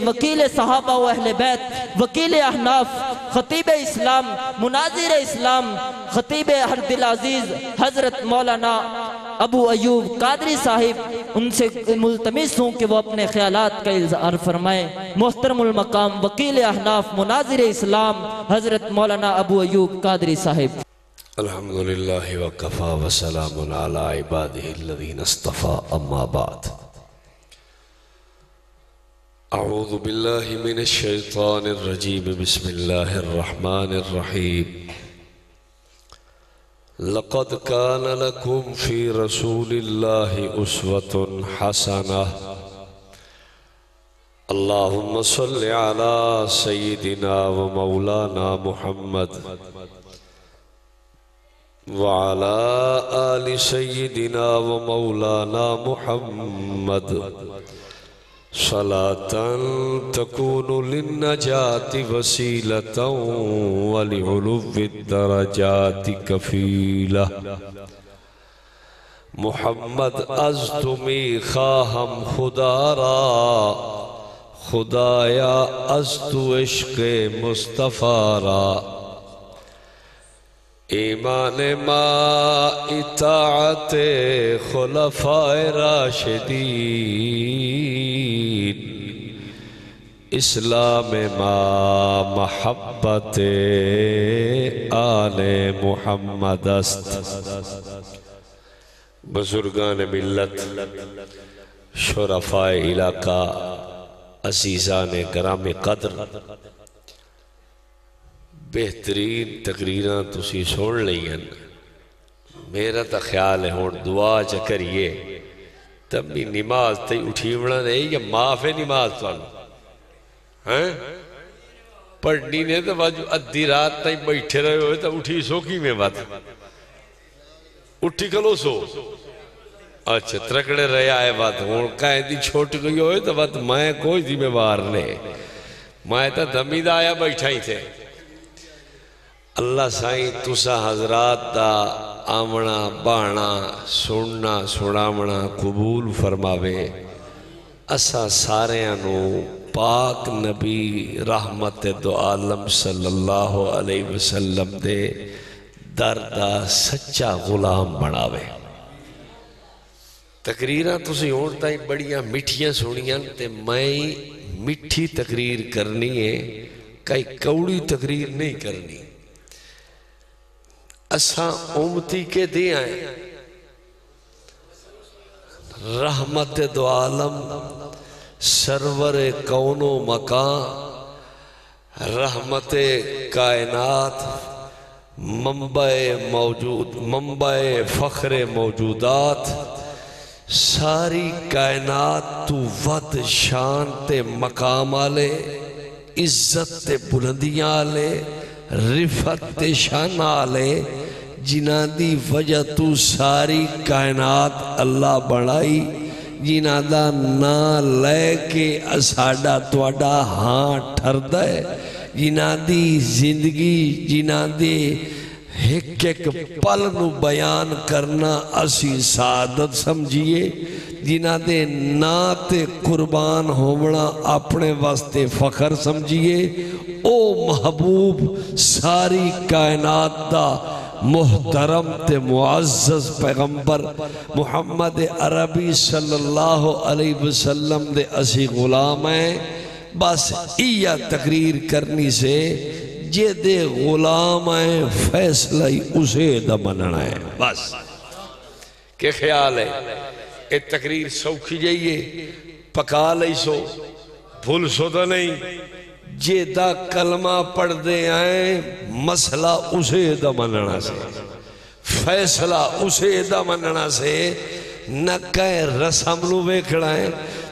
वकील सहाबा अहल बैत वकील अहनाफ खतीब इस्लाम मुनाजिर इस्लाम खतीब हरदिल अज़ीज़, हज़रत मौलाना अबू अयूब कादरी साहिब, उनसे मुलतमिस हूँ कि वो अपने ख्यालात का इजहार फरमाएँ। मोहतरमुल मकाम वकील अहनाफ मुनाजिर इस्लाम, हज़रत मौलाना अबू अयूब कादरी साहिब। अल्हम्दुलिल्लाह वकफ़ा वसलामुन बिस्मिल्लाहिर रहमानिर रहीम लक़द कान लकुम फ़ी रसूलिल्लाहि उस्वतुन हसनह अल्लाहुम्मा सल्लि अला सय्यिदिना व मौलाना मुहम्मद वाला आल सय्यिदिना व मौलाना मुहम्मद सलातन तकूनु लिन्नजाति वसीलतन व लिउलुव्वि दरजाति कफीला मुहम्मद अज तुमी खाहम खुदारा खुदाया अज तु इश्क मुस्तफ़ारा ईमान मा इताअत खुलफाए राशिदीन इस्लाम महब्बत आले मुहम्मद बुजुर्गान मिल्लत, शुरफाए इलाका अजीज़ा ने ग्राम कदर। बेहतरीन तकरीर तुसी सुन लियाँ मेरा तो ख्याल है हूँ दुआ च करिए, तब भी नमाज़ ते उठीवना नहीं या माफ़ है नमाज़ थानू हैं? पढ़नी ने तो बाजू अद्धी रात तक बैठे रहे हो तो उठी सो की में बात? उठी खलो सो। अच्छा त्रकड़े रहे आए बात हूँ कहती छोट गई हो तो बात मैं कोई जिम्मेवार ने? मैं तो दमीद आया बैठा ही थे। अल्लाह साईं, तुसा हजरात दा आमना बहना सुनना सुनावना कबूल फरमावे। असा सारिਆਂ ਨੂੰ पाक नबी रहमत दो आलम सल्लल्लाहु अलैहि वसल्लम दे दर दा सच्चा गुलाम बनावे। तकरीर तुम हुण ताईं बड़ियाँ मिठियाँ सुनियाँ ते मैं मिठी तकरीर करनी है कई कौड़ी तकरीर नहीं करनी। असा उमती के दे आए रहमत दो आलम सरवर कौनो मकान रहमत कायनात मंबे मौजूद मंबे फ़ख्र मौजूदात, सारी कायनात तू वत शान ते मकाम आले, इज़्ज़त ते बुलंदियाँ आले, रिफत ते शान आले, जिन्हां दी वजह तू सारी कायनात अल्लाह बनाई जिन्हां दा ना लैके साडा तुहाडा हाँ ठरदा जिन्हां दी ज़िंदगी, जिन्हां दे एक एक पल नु बयान करना असी सादत समझिए। जिन्हां दे ना ते कुर्बान होवना अपने वास्ते फखर समझिए। महबूब सारी कायनात दा मोहतरम ते मुआज़ पैगंबर मुहम्मद अरबी सल्लल्लाहु अलैहि वसल्लम दे असी गुलाम हैं। बस इया तकरीर करनी से जे दे गुलाम है, फैसला ही उसे दा मनना है। बस, के ख्याल है? ये तकरीर सौखी जाइए पका ली सो, भूल सो तो नहीं। जेदा कलमा पढ़ते आए, मसला उसे मनना से। फैसला उसे मनना से। न कह रसम वेखना है,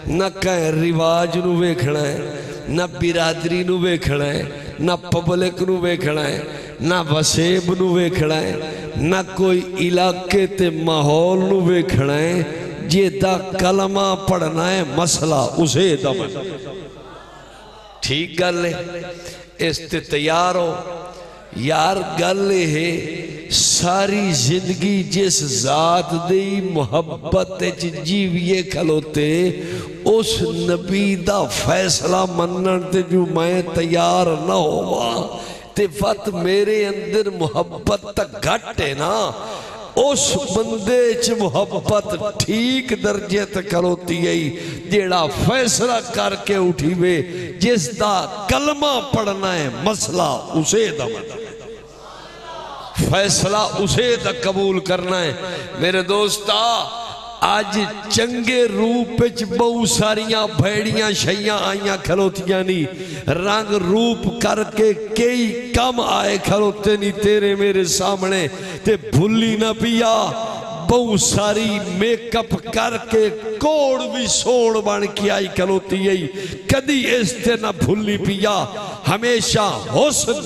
न कह रिवाज नु वेखना है, न बिरादरी वेखना है, न पब्लिक वेखना है, न वसेब नु वेखना है, न कोई इलाके ते माहौल वेखना है। जेदा कलमा पढ़ना है, मसला उसे मनना। ठीक गल इस तैयार हो। यार गल है, सारी ज़िंदगी जिस जात दी मुहब्बत जीविए खलोते, उस नबी का फैसला मनन ते जो मैं तैयार ना होवा, ते फत मेरे अंदर मुहब्बत तक घट है ना। उस बंदे च मुहब्बत ठीक दर्जे तक खलोती आई जेड़ा फैसला करके उठी वे जिसका कलमा पढ़ना है, मसला उसे दम फैसला उसे तक कबूल करना है। मेरे दोस्ता अज चंगे रूप बहुत सारिया भैड़िया शइया आईया खलोतिया नी। रंग रूप करके कई कम आए खलोते नी तेरे मेरे सामने। ते भूली ना पिया बहुत सारी मेकअप करके कोड़ भी सोड़ बन के आई खलोती आई। कदी इसते ना भूली पिया, हमेशा हुसन,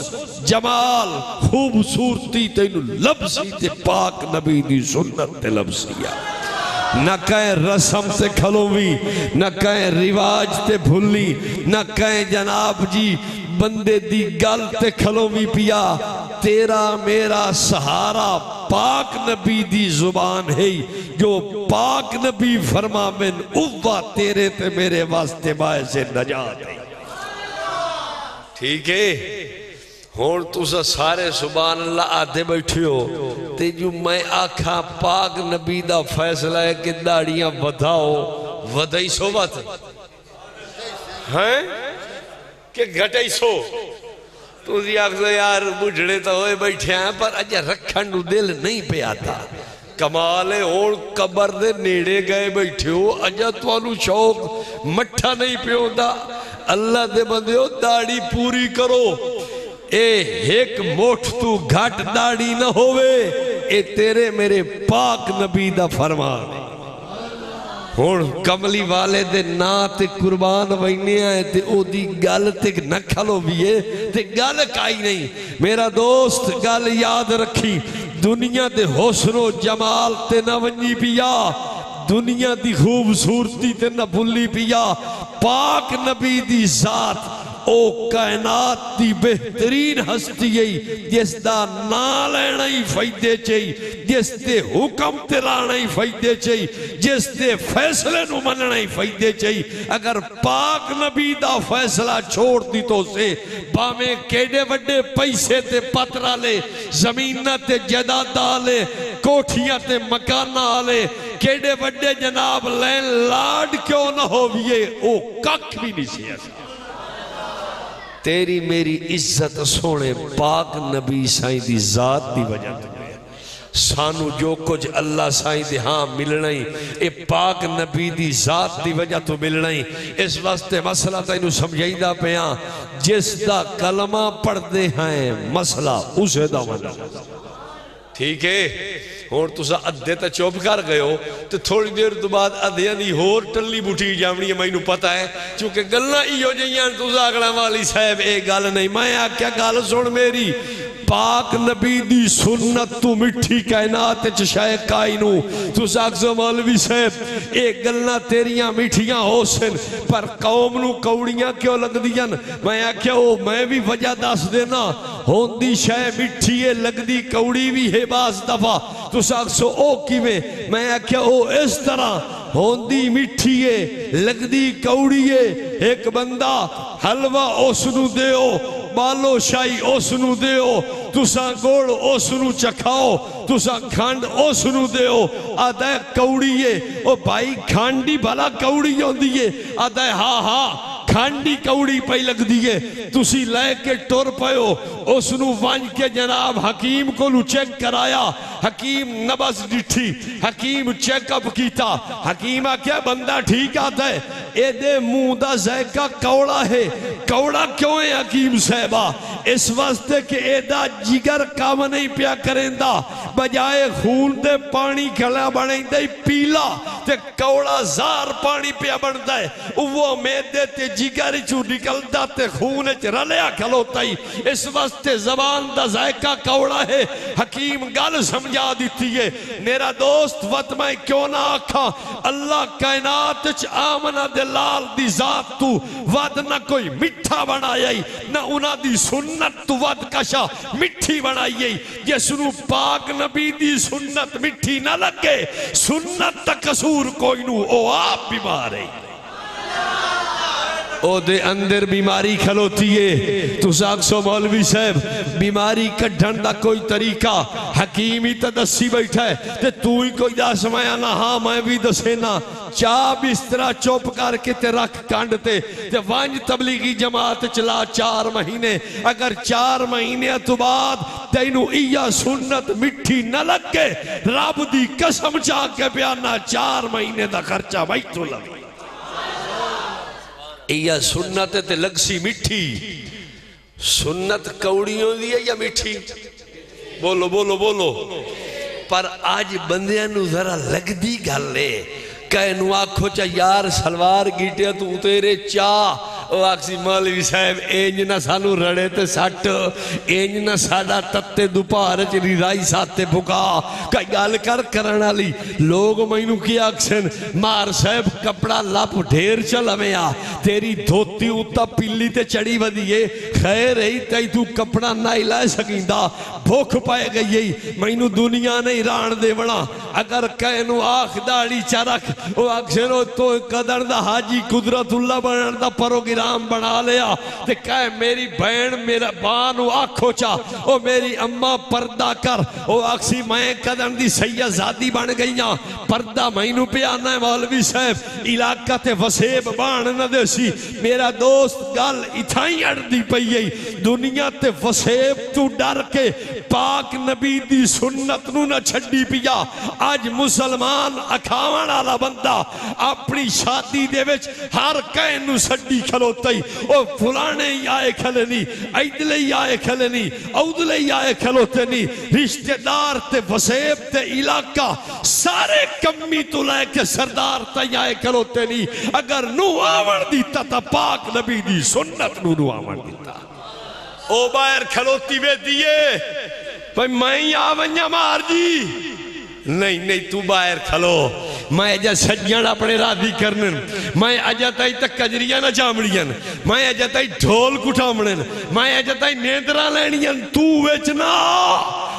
जमाल, खूबसूरती तेन लभसी ते पाक नबी दी सुन्नत ते लबसी आ। न कहें रस्म से खलोवी, न कहें रिवाज ते भुल्ली, न कहें जनाब जी, बंदे दी गल ते खलोवी पिया, तेरा मेरा सहारा पाक नबी दी ज़ुबान है, जो पाक नबी फरमाविन उवा तेरे ते मेरे वास्ते बाय से नजात ठीक है? हूँ तुस सारे सुबह अल्लाह आधे बैठे हो। तेजू मैं आखा, पाक नबी का फैसला है कि दाड़िया बधाओ वधाई कि सो? तुम यार तो हो बैठे हैं, पर अज रखन दिल नहीं पे कमाल है कबर नेड़े गए बैठे हो। अजा तुम शौक मठा नहीं पियोदा। अल्लाह के बंदे दाड़ी पूरी करो। ਇਹ ਇੱਕ ਮੁੱਠ ਤੂੰ ਘਟ ਦਾੜੀ ਨਾ ਹੋਵੇ ਇਹ ਤੇਰੇ ਮੇਰੇ ਪਾਕ ਨਬੀ ਦਾ ਫਰਮਾਨ ਹੈ ਹੁਣ ਕਮਲੀ ਵਾਲੇ ਦੇ ਨਾਂ ਤੇ ਕੁਰਬਾਨ ਵੈਨੇ ਆ ਤੇ ਉਹਦੀ ਗੱਲ ਤੇ ਨਾ ਖਲੋਵੀਏ ਤੇ ਗੱਲ ਕਾਈ ਨਹੀਂ ਮੇਰਾ ਦੋਸਤ ਗੱਲ ਯਾਦ ਰੱਖੀ ਦੁਨੀਆ ਦੇ ਹੁਸਨੋ ਜਮਾਲ ਤੇ ਨਾ ਵੰਜੀ ਪਿਆ ਦੁਨੀਆ ਦੀ ਖੂਬਸੂਰਤੀ ਤੇ ਨਾ ਭੁੱਲੀ ਪਿਆ ਪਾਕ ਨਬੀ ਦੀ ਜ਼ਾਤ ਉਹ ਕਾਇਨਾਤ ਦੀ ਬਿਹਤਰੀਨ ਹਸਤੀ ਹੈ ਜਿਸ ਦਾ ਨਾਂ ਲੈਣਾ ਹੀ ਫਾਇਦੇ ਚਾਹੀ ਜਿਸ ਤੇ ਹੁਕਮ ਤੇ ਲਾਣਾ ਹੀ ਫਾਇਦੇ ਚਾਹੀ ਜਿਸ ਤੇ ਫੈਸਲੇ ਨੂੰ ਮੰਨਣਾ ਹੀ ਫਾਇਦੇ ਚਾਹੀ ਅਗਰ ਪਾਕ ਨਬੀ ਦਾ ਫੈਸਲਾ ਛੋੜ ਦਿੱਤੋ ਸੇ ਭਾਵੇਂ ਕਿਹੜੇ ਵੱਡੇ ਪੈਸੇ ਤੇ ਪਤਰਾ ਲੈ ਜ਼ਮੀਨਾਂ ਤੇ ਜਾਇਦਾਦਾਂ ਵਾਲੇ ਕੋਠੀਆਂ ਤੇ ਮਕਾਨਾਂ ਵਾਲੇ ਕਿਹੜੇ ਵੱਡੇ ਜਨਾਬ ਲੈਣ ਲਾਡ ਕਿਉਂ ਨਾ ਹੋਵੀਏ ਉਹ ਕੱਖ ਵੀ ਨਹੀਂ ਸੀ ਐਸਾ तेरी मेरी इज़्ज़त सोने पाक नबी साई की जात की वजह सानू जो कुछ अल्लाह साई दे हाँ मिलना ही ये पाक नबी की जात की वजह तो मिलना ही। इस वास्ते मसला तेन समझाइदा पाया जिसका कलमा पढ़ते हैं, मसला उस ठीक है? ਹੁਣ ਤੁਸੀਂ ਅੱਧੇ ਤਾਂ ਚੁੱਪ ਕਰ ਗਏ ਹੋ ਤੇ ਥੋੜੀ ਦੇਰ ਤੋਂ ਬਾਅਦ ਅੱਧਿਆਂ ਦੀ ਹੋਰ ਟੱਲੀ ਬੁੱਠੀ ਜਾਵਣੀ ਹੈ ਮੈਨੂੰ ਪਤਾ ਹੈ ਕਿਉਂਕਿ ਗੱਲਾਂ ਇਹੋ ਜਿਹੀਆਂ ਤੁਸੀਂ ਅਗਲਾ ਵਾਲੀ ਸਾਹਿਬ ਇਹ ਗੱਲ ਨਹੀਂ ਮੈਂ ਆਖਿਆ ਗੱਲ ਸੁਣ ਮੇਰੀ ਪਾਕ ਨਬੀ ਦੀ ਸੁਨਨਤ ਤੂੰ ਮਿੱਠੀ ਕਾਇਨਾਤ ਚ ਸ਼ਾਇ ਕਾਈ ਨੂੰ ਤੁਸੀਂ ਆਖੋ ਮੌਲਵੀ ਸਾਹਿਬ ਇਹ ਗੱਲਾਂ ਤੇਰੀਆਂ ਮਿੱਠੀਆਂ ਹੋ ਸਨ ਪਰ ਕੌਮ ਨੂੰ ਕੌੜੀਆਂ ਕਿਉਂ ਲੱਗਦੀਆਂ ਮੈਂ ਆਖਿਆ ਉਹ ਮੈਂ ਵੀ ਵਜ੍ਹਾ ਦੱਸ ਦੇਣਾ ਹੁੰਦੀ ਸ਼ੈ ਮਿੱਠੀ ਏ ਲੱਗਦੀ ਕੌੜੀ ਵੀ ਹੈ ਬਾਸ ਦਫਾ तुस ओ किवें? मैं आख्या, ओ इस तरह होंदी मिठी है, लगदी कौड़ी है। एक बंदा हलवा उसनु दो बालो शाही उस दो तुसा गुड़ उस चखाओ, तुसा खंड उस दो आदा कौड़ी है। ओ भाई, खंड ही भला कौड़ी आती है। आदा हा हा, खंड ही कौड़ी पई लगती है। तुम लैके तुर पो उस वंज के जनाब हकीम को चेक कराया। हकीम नबस डिठी। हकीम चेकअप किया हकीम आख्या, बंदा ठीक आता है ए मूँह का जायका कौड़ा है। कौड़ा क्यों है हकीम साहबा? इस वास्ते कि एदा जिगर कम नहीं पिया करें बजाय खून ते पानी खला बने पीला। ते कौड़ा जार पानी पिया बनता है। वो मेदे ते जिगर चू निकलता ते खून च रलिया खलोता ही। इस वास्ते जबान का जायका कौड़ा है। हकीम गल समझा दी है। मेरा दोस्त वत मैं क्यों ना आखा? अल्लाह कायनात च आमना दे लाल दी जात तू वद ना कोई मिठा बनाई ना उना दी सुन्नत तू वद कशा मिठी बनाई जिसनू पाक नबी दी सुन्नत मिठी ना लगे, सुन्नत तक कसूर हजूर कोई नु ओ आप बीमार है। ओदे अंदर बीमारी खलोती है। तुस आखसो मौलवी साहब, बीमारी कढ़न का कोई तरीका, हकीम ही तो दसी बैठा है। ते तू ही कोई दस, मैं ना हाँ मैं भी दसे ना। चाह बिस्तरा चुप करके ते रख कंड ते। ते वंज तबलीगी जमात चला चार महीने। अगर चार महीने तो बाद तेनू इया सुन्नत मिठी न लगे। रब दी कसम चाह के बयाना चार महीने का खर्चा बैठो लगे। इया सुन्नत ते लगसी मिठी। सुन्नत कौड़ियों दी है या मिठी? बोलो बोलो बोलो। पर आज बंदियाँ जरा लगदी गल है। कहनू आखो चा, यार, सलवार गीटिया तू तेरे चा ਉਹ ਆਖਸੀ ਮੌਲਵੀ ਸਾਹਿਬ ਇੰਜ ਨਾ ਸਾਨੂੰ ਰੜੇ ਤੇ ਸੱਟ ਇੰਜ ਨਾ ਸਾਡਾ ਤੱਤੇ ਦੁਪਾਰ ਚ ਰਿਜ਼ਾਈ ਸਾਤੇ ਭੁਕਾ ਕਈ ਗੱਲ ਕਰ ਕਰਨ ਵਾਲੀ ਲੋਕ ਮੈਨੂੰ ਕੀ ਆਖਸਨ ਮਾਰ ਸਾਹਿਬ ਕਪੜਾ ਲੱਪ ਢੇਰ ਚ ਲਵਿਆ ਤੇਰੀ ਧੋਤੀ ਉੱਤਾ ਪਿੱਲੀ ਤੇ ਚੜੀ ਵਧੀਏ ਖੈਰ ਹੀ ਤਈ ਤੂੰ ਕਪੜਾ ਨਾ ਲੈ ਸਕਿੰਦਾ ਭੁੱਖ ਪੈ ਗਈ ਮੈਨੂੰ ਦੁਨੀਆ ਨਹੀਂ ਰਾਣ ਦੇਵਣਾ ਅਗਰ ਕਹਿਨੂੰ ਆਖ ਦਾੜੀ ਚ ਰੱਖ ਉਹ ਆਖਸਨ ਉਹ ਤੋਂ ਕਦਰ ਦਾ ਹਾਜੀ ਕੁਦਰਤੁੱਲਾ ਬਣਨ ਦਾ ਪਰੋਗਿਰਾ निज़ाम बना लिया ते कह, मेरी बहन, मेरा बां आखो चा ओ मेरी अम्मा परदा कर, ओ आखसी, मैं कदम की सैयाजादी बन गई हाँ परदा मैनू पियाना मौलवी साहब, इलाका ते वसेब बहन न देसी, मेरा दोस्त गल इथा ही अड़ती पई है दुनिया ते वसेब तू डर के पाक नबी दी सुन्नत नू ना छड़ी पिया, आज मुसलमान अखावन आला बंदा अपनी शादी दे हर कैन नू छड़ी खलो ಖಲೋತ್ತೈ ಓ ಫುಲಾಣೆ ಯಾಯ ಖಲನಿ ಐದಲೆ ಯಾಯ ಖಲನಿ ಔದಲೆ ಯಾಯ ಖಲೋತನಿ रिश्तेदार ते वसेब ते इलाका, सारे कमी तो लैके सरदार तैयार खलोते नहीं अगर नू आवन दिता तो पाक नबी दी सुन्नत नू नू आवन दिता। ओ बाहर खलोती वे दिए भाई मैं आवन्या मार जी नहीं नहीं, तू बाहर खलो। मैं अजा सज्जन अपने राधी करने मैं अजा ताई तक कजरिया ना चामड़िया मैं अजा ताई ढोल कुठामने मैं अजा ताई नेंद्रा लैनिया तू बेचना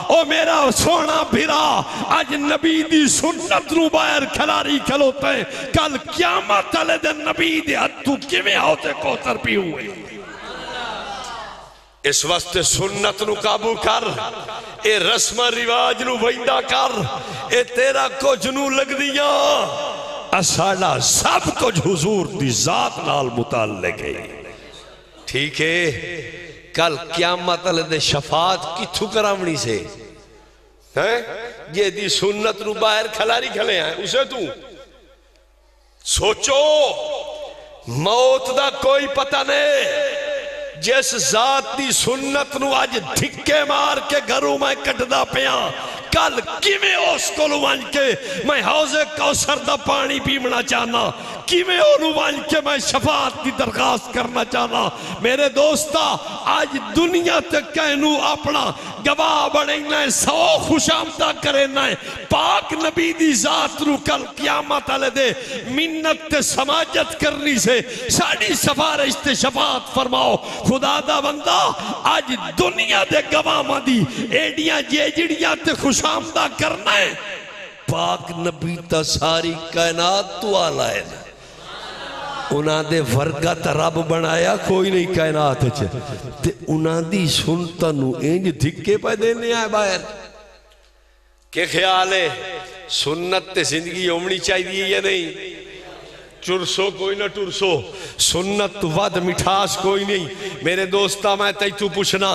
ओ मेरा सोना भिरा आज नबी दी सुन्नत नु बाहर खलारी खलोते। कल क्यामत वाले दिन नबी दे तू किवें आउते कोतर पी हुए? इस वास्ते सुन्नत नु काबू कर, ए रस्म रिवाज नु वहिंदा कर, ए तेरा कुछ नु लगदियाँ। असाडा सब कुछ हुजूर दी जात नाल मुताल्लिक है। ठीक है, कल क्यामत दे शफात किथू करावनी से? हैं? ये दी सुन्नत नु बाहर खलारी खले हैं, उसे तू? सोचो, मौत दा कोई पता नहीं जिस जात की सुन्नत नज धिक्के मार के घरों मैं कटदा पिया, कल कि उस को वंज के मैं हौजे कौसर का पानी पीवना चाहना कि ओनू वंज के मैं शफात की दरखास्त करना चाहना मेरे दोस्त आज दुनिया तक कहनू अपना गवाह बनेना है सौ खुशामदा करेना है पाक नबी दी जात रू कल क्यामत वाले दे मिन्नत ते समाजत करनी से साड़ी सफारिश ते शफात फरमाओ खुदा दा बंदा आज दुनिया दे गवाहां दी एडियां जेजड़ियां ते खुशामदा करना है पाक नबी ता सारी कायनात तू आला है ना ਉਹਨਾਂ ਦੇ ਵਰਗਾ ਤਾਂ ਰੱਬ ਬਣਾਇਆ ਕੋਈ ਨਹੀਂ ਕਾਇਨਾਤ 'ਚ ਤੇ ਉਹਨਾਂ ਦੀ ਸੁਣਤਾਂ ਨੂੰ ਇੰਜ ਧਿੱਕੇ ਪੈ ਦੇਨੇ ਆ ਬਾਹਰ। ਕੀ ਖਿਆਲ ਹੈ ਸੁਨਨਤ ਤੇ ਜ਼ਿੰਦਗੀ ਹੋਣੀ ਚਾਹੀਦੀ ਹੈ ਜਾਂ ਨਹੀਂ? चुरसो, कोई ना टुरसो। सुन्नत वद, मिठास कोई नहीं। मेरे दोस्ता, मैं तई तू पूछना,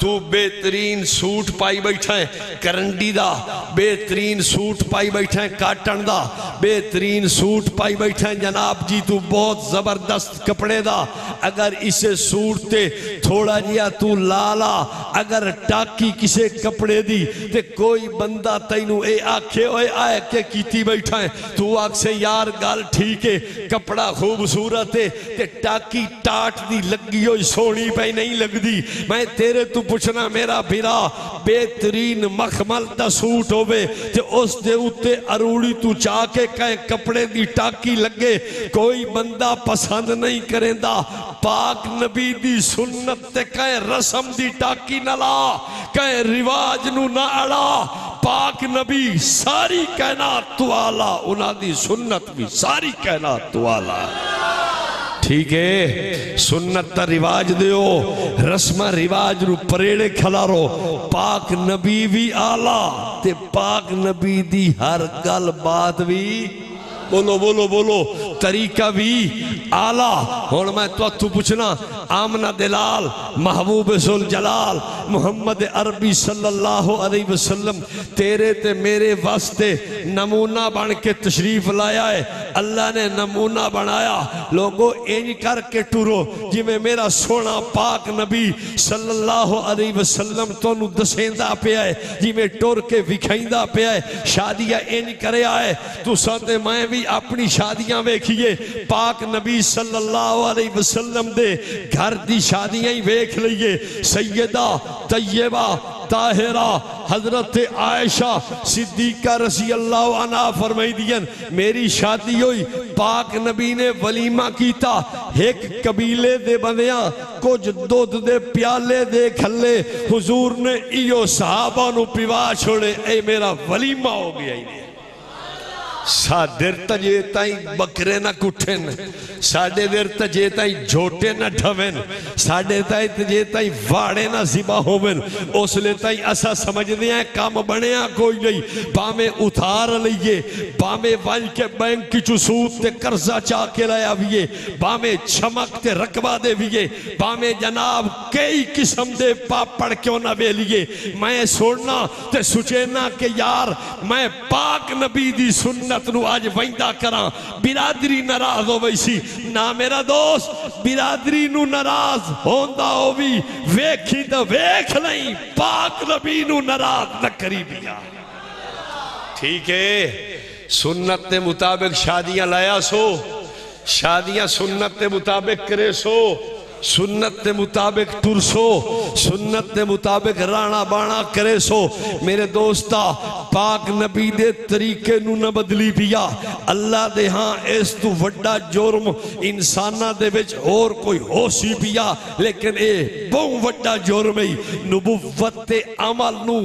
तू बेहतरीन सूट पाई बैठा है, करंडी दा। बेहतरीन सूट पाई बैठा है काटन दा। बेहतरीन सूट पाई बैठा है, जनाब जी, तू बहुत ज़बरदस्त कपड़े दा। अगर इसे सूट ते थोड़ा जिहा तू लाला, अगर टाकी किसे कपड़े दी, ते कोई बंदा तैनू ए आखे, ओए के कीती बैठा है। तू आख से, यार, गल ठीक है कपड़ा खूबसूरत है टाकी टाट दी लगी हुई, सोनी पे नहीं लगदी। मैं तेरे तू पूछना, मेरा बिरा बेहतरीन मखमल दा सूट ते उस अरूड़ी तू चा के कहे, कपड़े दी टाकी लगे। कोई बंदा पसंद नहीं करेंदा, पाक नबी दी सुन्नत ते कहे, रस्म दी टाकी न ला, कहे, रिवाज नु ना अड़ा। पाक नबी सारी कायनात तू आला उन्हां सुन्नत भी सारी कायनात तू ठीक है? सुन्नत का रिवाज दो रस्म रिवाज रू परेड़े खलारो। पाक नबी भी आला, ते पाक नबी दी हर गल बात भी बोलो बोलो बोलो। तरीका भी आला। हूँ मैं तू पूछना, आमना दिलाल, महबूब सुल जलाल, मुहम्मद अरबी सल्लल्लाहु अलैहि वसल्लम, तेरे ते मेरे वास्ते नमूना बन के तशरीफ़ लाया है। अल्लाह ने नमूना बनाया। लोगो इंज करके टुरो जिमें मेरा सोना पाक नबी सल्लल्लाहु अलैहि वसल्लम तोनू दसेंदा पिया है जिमें टुर के विखाइंदा पिया है, शादियाँ इंज करया है। तू साथे मैं अपनी शादियाँ वेखिए। पाक नबी सल्लल्लाहु अलैहि वसल्लम दे घर दी शादियाँ ही वेख लीए सैयदा, तैयबा, ताहिरा, हज़रत आयशा, सिद्दीका रसी अल्लाह अना फरमाई दियन मेरी शादी हुई, पाक नबी ने वलीमा कीता। एक कबीले दे बंदियाँ कुछ दुध दे प्याले दे खल्ले, हुजूर ने इयो सहाबा नु पिवा छोड़े ए मेरा वलीमा हो गया ही। तजे ताई बकरे ना कुठन साडे देर तजे ताई झोटे ना साडे ताई तजे ताई वाड़े ना सिबा होवन। उसले ताई असा समझदे काम कोई नहीं भावे उधार लईए भावे वल के बैंक चु सूद ते कर्जा चा के लाया विए भावे छमक ते रकबा दे भावे जनाब कई किस्म दे पापड़ क्यों ना वेलिए मैं सुनना ते सुचेना के यार, मैं पाक नबी दी सुन्नत नु आज वंदा करा। बिरादरी नाराज़ हो वैसी ना मेरा दोस्त, बिरादरी नाराज़ होंदा हो भी वेखी तो वेख नहीं पाक नबी नाराज़ न करी बिया ठीक है, सुन्नत के मुताबिक शादियाँ लाया सो, शादियाँ सुन्नत के मुताबिक करे सो। सुन्नत के मुताबिक तुरसो, सुन्नत के मुताबिक राणा बाणा करे सो। मेरे दोस्ता, पाक नबी दे तरीके नु बदली पिया। अल्लाह दे हाँ, इस तू वड्डा जुर्म इंसाना दे विच और कोई हो सी पिया। लेकिन ए बहु वड्डा जुर्म है, नबुवत ते अमल नु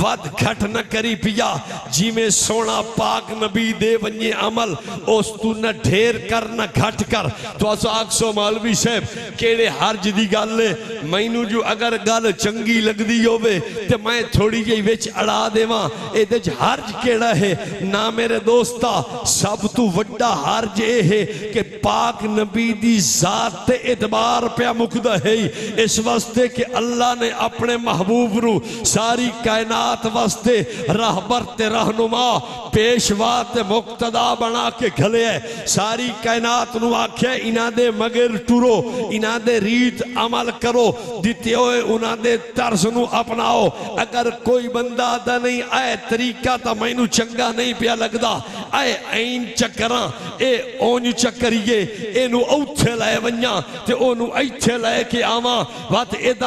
वध घट न करी पिया। जिਵੇਂ सोना पाक नबी दे वन्ये अमल, उस तू न ढेर कर, न घट कर। तो आखसो मौलवी साहब, केड़े हर्ज दी गल है मैनू जो अगर गल चंगी लगदी होवे ते मैं थोड़ी जी विच अड़ा देवां ਇਹਦੇ ਚ ਹਰਜ ਕਿਹੜਾ ਹੈ ਨਾ ਮੇਰੇ ਦੋਸਤਾ ਸਭ ਤੋਂ ਵੱਡਾ ਹਰਜ ਇਹ ਹੈ ਕਿ ਪਾਕ ਨਬੀ ਦੀ ਜ਼ਾਤ ਤੇ ਇਤਬਾਰ ਪਿਆ ਮੁਕਦਾ ਹੈ ਇਸ ਵਾਸਤੇ ਕਿ ਅੱਲਾ ਨੇ ਆਪਣੇ ਮਹਬੂਬ ਨੂੰ ਸਾਰੀ ਕਾਇਨਾਤ ਵਾਸਤੇ ਰਹਿਬਰ ਤੇ ਰਹਿਨੁਮਾ ਪੇਸ਼ਵਾ ਤੇ ਮੁਕਤਦਾ ਬਣਾ ਕੇ ਘਲਿਆ ਸਾਰੀ ਕਾਇਨਾਤ ਨੂੰ ਆਖਿਆ ਇਹਨਾਂ ਦੇ ਮਗਰ उन्होंने रीत अमल करो दिते हुए उन्होंने तरस न अपनाओ। अगर कोई बंदा आता नहीं ए तरीका तो मैं चंगा नहीं पिया लगता ए ऐन चक्कर, ए ओन लै तो ओनू इथे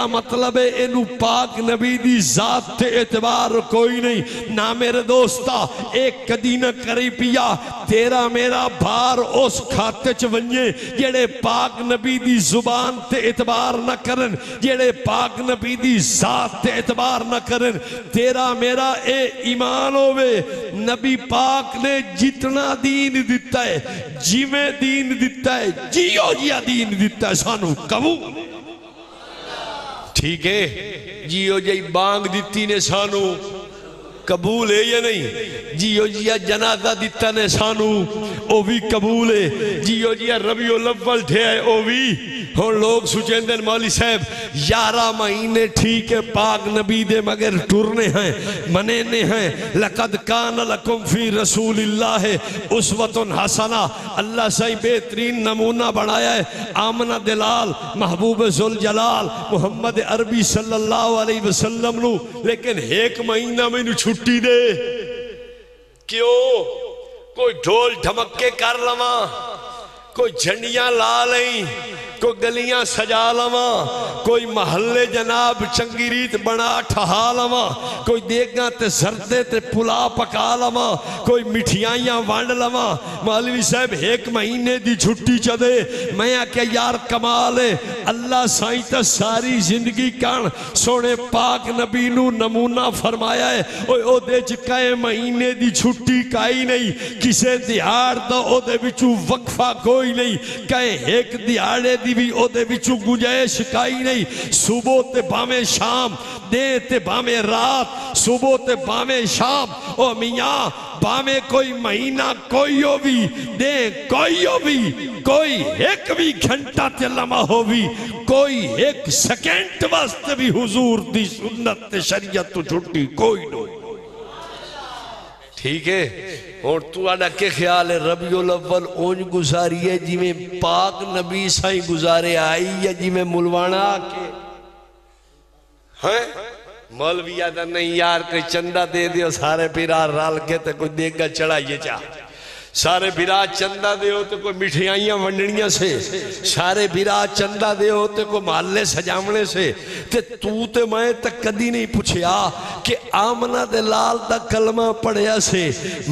मतलब है इनू पाक नबी की जात से एतबार कोई नहीं। ना मेरे दोस्ता एक कदी न करी पिया। तेरा मेरा भार उस खाते वजे जेड़े पाक नबी की ज़ुबान कुरान ते इतबार न करन, जेड़े पाक नबी दी जात ते इतबार न करन, तेरा मेरा ए ईमान होवे। नबी पाक ने जितना दीन दिता है, जिवें दीन दिता है, जियो जिया दीन दिता है, सानू कबू। ठीक है? जियो जी बांग दिती ने सानू। कबूल है या नहीं? जियो जिया जनाजा दिता ने सानू, ओ भी कबूल है। जियो जिया रबियो लव्वल थे ओ भी। हूँ लोग सुचेंदन मौली साहब यारह महीने ठीक है, पाक नबी दे मगर टुरने हैं, मनेने हैं। लकद कान लकुम फ़ी रसूल है। उस वतन हसना, अल्लाह सही बेहतरीन नमूना बनाया है। आमना दिलाल, महबूब जुल जलाल मोहम्मद अरबी सल्लल्लाहु अलैहि वसल्लम लेकिन एक महीना मैनू छुट छुट्टी दे। क्यों? कोई ढोल ढमक्के कर लवा कोई झंडिया ला लई कोई गलियाँ सजा लवा, कोई महल्ले जनाब चंगी रीत बना ठहा लवा, कोई देगा ते सरदे ते पुला पका लवा, कोई मिठियाइयाँ वंड लवा। मौलवी साहब, एक महीने दी छुट्टी चदे। मैं आख्या यार कमाल है, अल्लाह साई तो सारी ज़िंदगी कण सोने पाक नबी नमूना फरमाया है। ओए, ओदे च कई महीने दी छुट्टी काई नहीं, किसे दिहाड़ विचू वक्फा कोई नहीं। कहे एक दिहाड़े दी भी ओदे विचू गुंजाइश काई नहीं। सुबह ते भावे शाम दे ते भावे रात, सुबह ते भावे शाम। ओ मियाँ, भावे कोई महीना कोई हो भी दे कोई हो भी कोई एक भी घंटा ते लम्हा हो भी कोई एक सेकंड वास्ते भी हुजूर दी सुन्नत ते शरीयत तो छुट्टी कोई नहीं ठीक है? और तुहाडा के ख्याल है, रबियोल अव्वल ओंज गुजारी है, जिवें पाक नबी साई गुजारे आई या जिवें मुलवाना के हैं? मौलवी दा नहीं यार कोई चंदा दे दियो सारे पीरार रल के, ते कोई देगा चढ़ाइए चाह सारे बिरा चंदा दो तो कोई मिठाइयाँ वंडनिया से। सारे बिरा चंदा दो तो कोई माले सजावने से। ते तू ते मैं तो कदी नहीं पूछया कि आमना दे लाल दा कलमा पढ़िया से,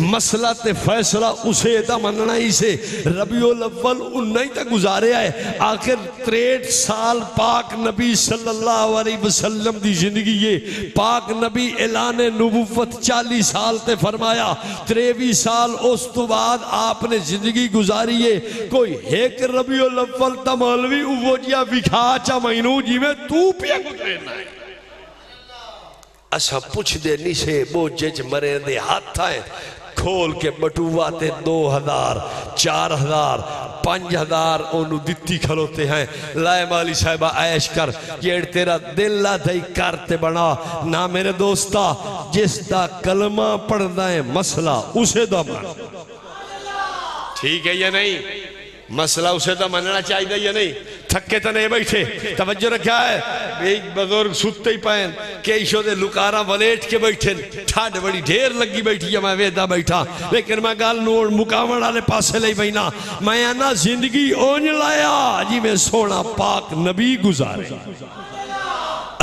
मसला ते फैसला उसे दा मनना ही से। रबीउल अव्वल उन्ना ही तक गुजारे है। आखिर त्रेठ साल पाक नबी सल्लल्लाहु अलैहि वसल्लम दी ज़िंदगी ये। पाक नबी ऐलान नबूवत 40 साल ते फरमाया 23 साल उस तो बाद आपने ज़िंदगी गुजारी है। कोई एक रबीउल अव्वल दा मौलवी जिया विखा चा मैनू जिवें तू पिया गुजरना है। असा पुछदे नहीं से, बोझे च मरे दे हाथ आए। खोल के बटुआ ते दो हज़ार, चार हज़ार, पाँच हज़ार ओनू दित्ती खलोते हैं। लाए माली साहिबा, ऐश कर जेड़ तेरा दिल ला दई करते बना। ना मेरे दोस्ता, जिस दा कलमा पढ़दा है, मसला उसे दा मन। ठीक है या नहीं? मसला उसे तो मनना चाहिए या नहीं? थके तो नहीं बैठे। तवज्जो रखा है। एक बुज़ुर्ग सुते ही पाए कई शो दे लुकारा वलेट के बैठे ठंड बड़ी ढेर लगी बैठी है, मैं वेदा बैठा। लेकिन मैं गल नोड़ मुकावण वाले पासे ले बैना। मैं ना ज़िंदगी ओंज लाया, जिवें सोना पाक नबी गुजारे।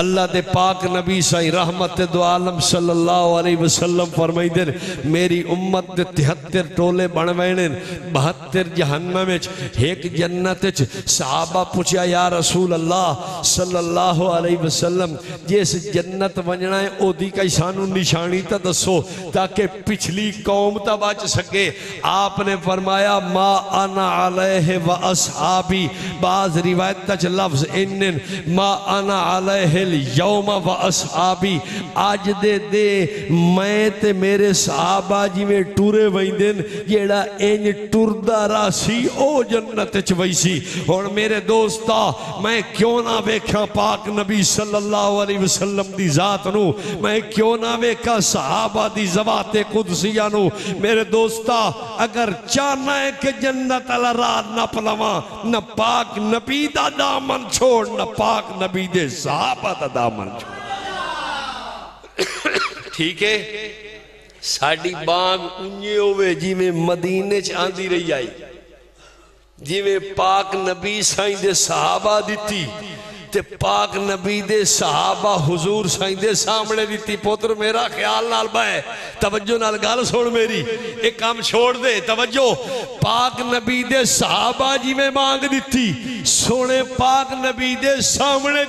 अल्लाह दे पाक नबी साई रहमत दो आलम सल्लल्लाहु अलैहि वसल्लम फरमाइंदे मेरी उम्मत दे 73 टोले बन वैने 72 जहन्नम विच एक जन्नत विच सहाबा पूछया, या रसूल अल्लाह सल्लल्लाहु अलैहि वसल्लम, जिस जन्नत वजना है, ओदी कई सानू निशानी तो दसो ताकि पिछली कौम तो बच सके। आपने फरमाया, मा अना अलैहि व असहाबी। बाज रिवायत लफ्ज इन्नन मा अना अलैहि यौमा व असहाबी। अज दे दे, मैं ते मेरे सहाबा जिवें टुरे वैंदे न, जेड़ा इंज टुरदा रासी ओ जन्नत च वैसी हुन मेरे दोस्ता, मैं क्यों ना वेखा पाक नबी सल्लल्लाहु अलैहि वसल्लम दी जात नु? मैं क्यों ना वेखा सहाबा दी जवाते कुदसिया नु? मेरे दोस्ता, अगर चाहना है कि जन्नत अला रात न पलवा, न पाक नबी दा दामन छोड़, न पाक नबी दे सहाबा दा दामन छोड़ ठीक है साडी बाग उंजे होवे जिवें मदीने च आंदी रही आई जिवें पाक नबी साईं दे सहाबा दित्ती ते पाक नबी दे सहाबा हुजूर साईं दे सामने दित्ती पुत्र मेरा ख्याल नाल बह तवज्जो नाल गल सुन मेरी एक काम छोड़ दे तवज्जो पाक नबी दे सहाबा जिवें मांग दित्ती सोने पाक नबी दे सामने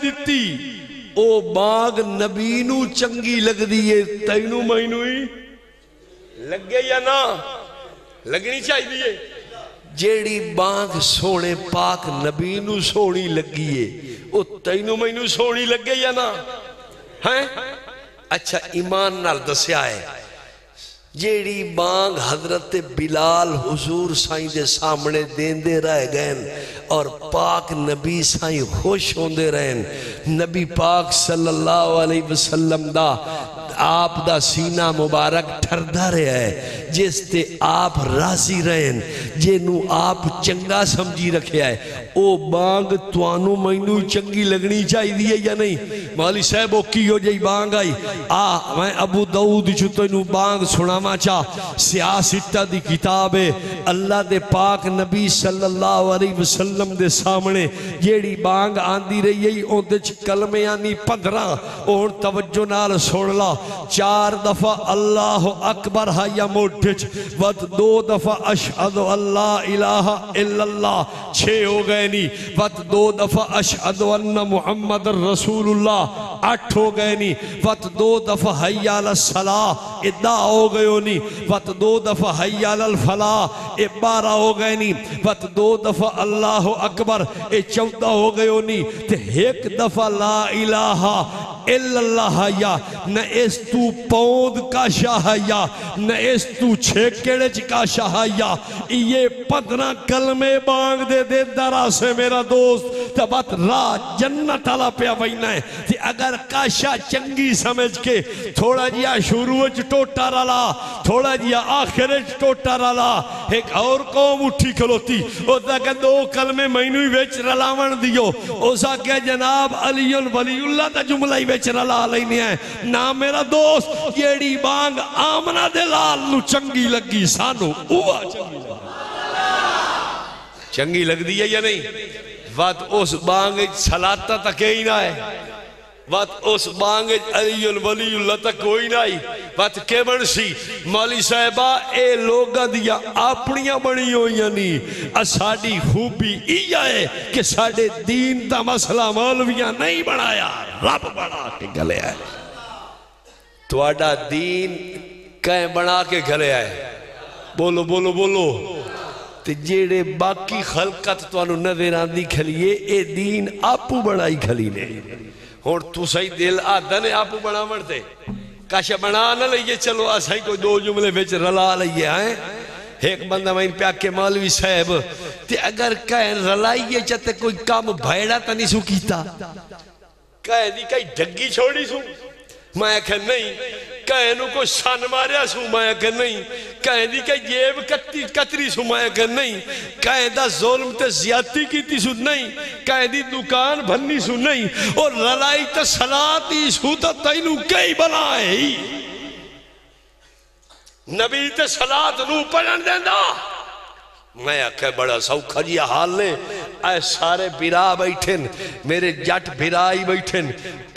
ओ बाग नबी नू चंगी लगदी है, तैनू ही लगे या ना? लगनी चाहिए जेड़ी बाग सोने पाक नबी नू सोनी लगी है, ओ तैनू मैनू सोनी लगे या ना? है? अच्छा ईमान नाल दसिया है जेड़ी बांग हज़रत बिलाल हुजूर साईं दे सामने देंदे रह गए और पाक नबी साई खुश होंदे रहन नबी पाक सल्लल्लाहु अलैहि वसल्लम आप दा सीना मुबारक ठरदा रहा है, जिस ते आप राज़ी रहन जेनू आप चंगा समझी रखिया है ओ बांग तुआनू मैनू चंगी लगनी चाहिए या नहीं? मौली साहब ओ की हो जाई बांग आई। आ, मैं अबू दाऊद चु तेनू बांग सुनावा चा सियासिता दी किताब है, अल्लाह दे पाक नबी सल्लल्लाहु अलैहि वसल्लम दे सामने जेड़ी बांग आंदी रही है च कलमे आनी 15 ओ हुन तवज्जो नाल सुन ला। चार दफ़ा अल्लाह अकबर है या मोढे च। वत दो दफ़ा अशहदु अल्लाह इलाहा इल्लल्लाह। छे हो गए नी। वत दो दफ़ा अशहदु मुहम्मद रसूलुल्लाह। अठ हो गए नी। वत दो दफ़ा हैया अल सलाह ए दा हो गयो नी। वत दो दफ़ा हैया अल फलाह। ए बारह हो गए नी। वत दो दफ़ा अल्लाह अकबर। ए चौदह हो गयो नी। ते एक दफ़ा ला इलाहा इल्लल्लाह न इस तू पौंद का शाह या न इस तू का शाह या कलमे बांग दे दे, दरा से मेरा दोस्त जन्नत बैना है। ते अगर काशा चंगी समझ के थोड़ा जिया शुरू च टोटा रला, थोड़ा जिया आखिर च टोटा रला, एक और कौम उठी खलोती दो कलमे मैनू ही विच रलावण दियो। ओसा के जनाब दा जुमला ही विच रला लेने ना मेरा दोस्त जेड़ी बांग आमना दे लाल नु चंगी लगी, सानू चंगी लगती है या नहीं? बात उस बांग सलाता तक ही ना है। वत उस बांग अली वली लतक कोई ना आई वत केवल सी, मौली साहबा, ए लोगों दिया अपनिया बनी हुई नहीं साड़ी खूबी इया है कि साडे दीन का मसला मौलविया नहीं बनाया। रब बना के गले आए थोड़ा तो दीन कैं बना के गले आए बोलो बोलो बोलो। ते जेड़े बाकी खलकत तो नज़र आती खलीए ये दीन आपू बनाई खली ने। ਹੁਣ ਤੁਸੀਂ ਦਿਲ ਆਦਾਂ ਨੇ ਆਪੂ ਬਣਾਵਣ ਤੇ ਕਾਸ਼ ਬਣਾ ਨਾ ਲਈਏ ਚਲੋ ਅਸਾਂ ਕੋਈ ਦੋ ਜੁਮਲੇ ਵਿੱਚ ਰਲਾ ਲਈਏ ਹੈ एक बंदा मैं प्या के मौलवी साहब ते अगर कह रलाइए चते कोई काम भैड़ा तो नहीं सु कीता कह दी कई डग्गी छोड़ी सू मैं आख्या नहीं, कह नु को सन मारिया सू, मैं आख्या नहीं, कह दी कई जेब कत्ती, कतरी सू, मैं आख्या नहीं, कह दा जुल्म ते ज्यादती कीती सू, नहीं, कह दी दुकान भन्नी सू, नहीं, और लड़ाई ते सलाती सू तो तैनू कई बनाए नबी ते सलात नू पढ़न देंदा। मैं आख्या बड़ा सौखा जी हाल ने ऐ सारे बिरा बैठे मेरे जट बिरा ही बैठे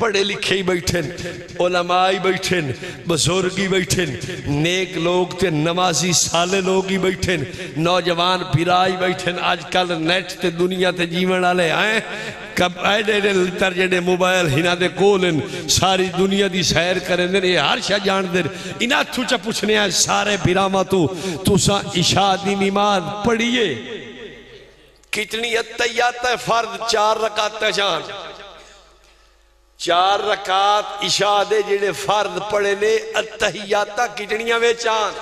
पढ़े लिखे ही बैठे ही बैठे बुज़ुर्ग ही बैठे नेक लोग ते नमाजी साले लोग ही बैठे नौजवान बिरा ही बैठे अजकल नेट ते दुनिया ते जीवन आए कब एडे एडे जेडे मोबाइल हिना दे कोल सारी दुनिया की सैर करें ये हर शा जान दे इना थू च पूछने सारे बिरामा तू तुसा इशा दी नमाज़ पढ़िए। कितनी अतयात फर्द चार रकात जान। चार रकात इशा दे जेडे फर्द पढ़े ने अतहियाता कितनियाँ विच आन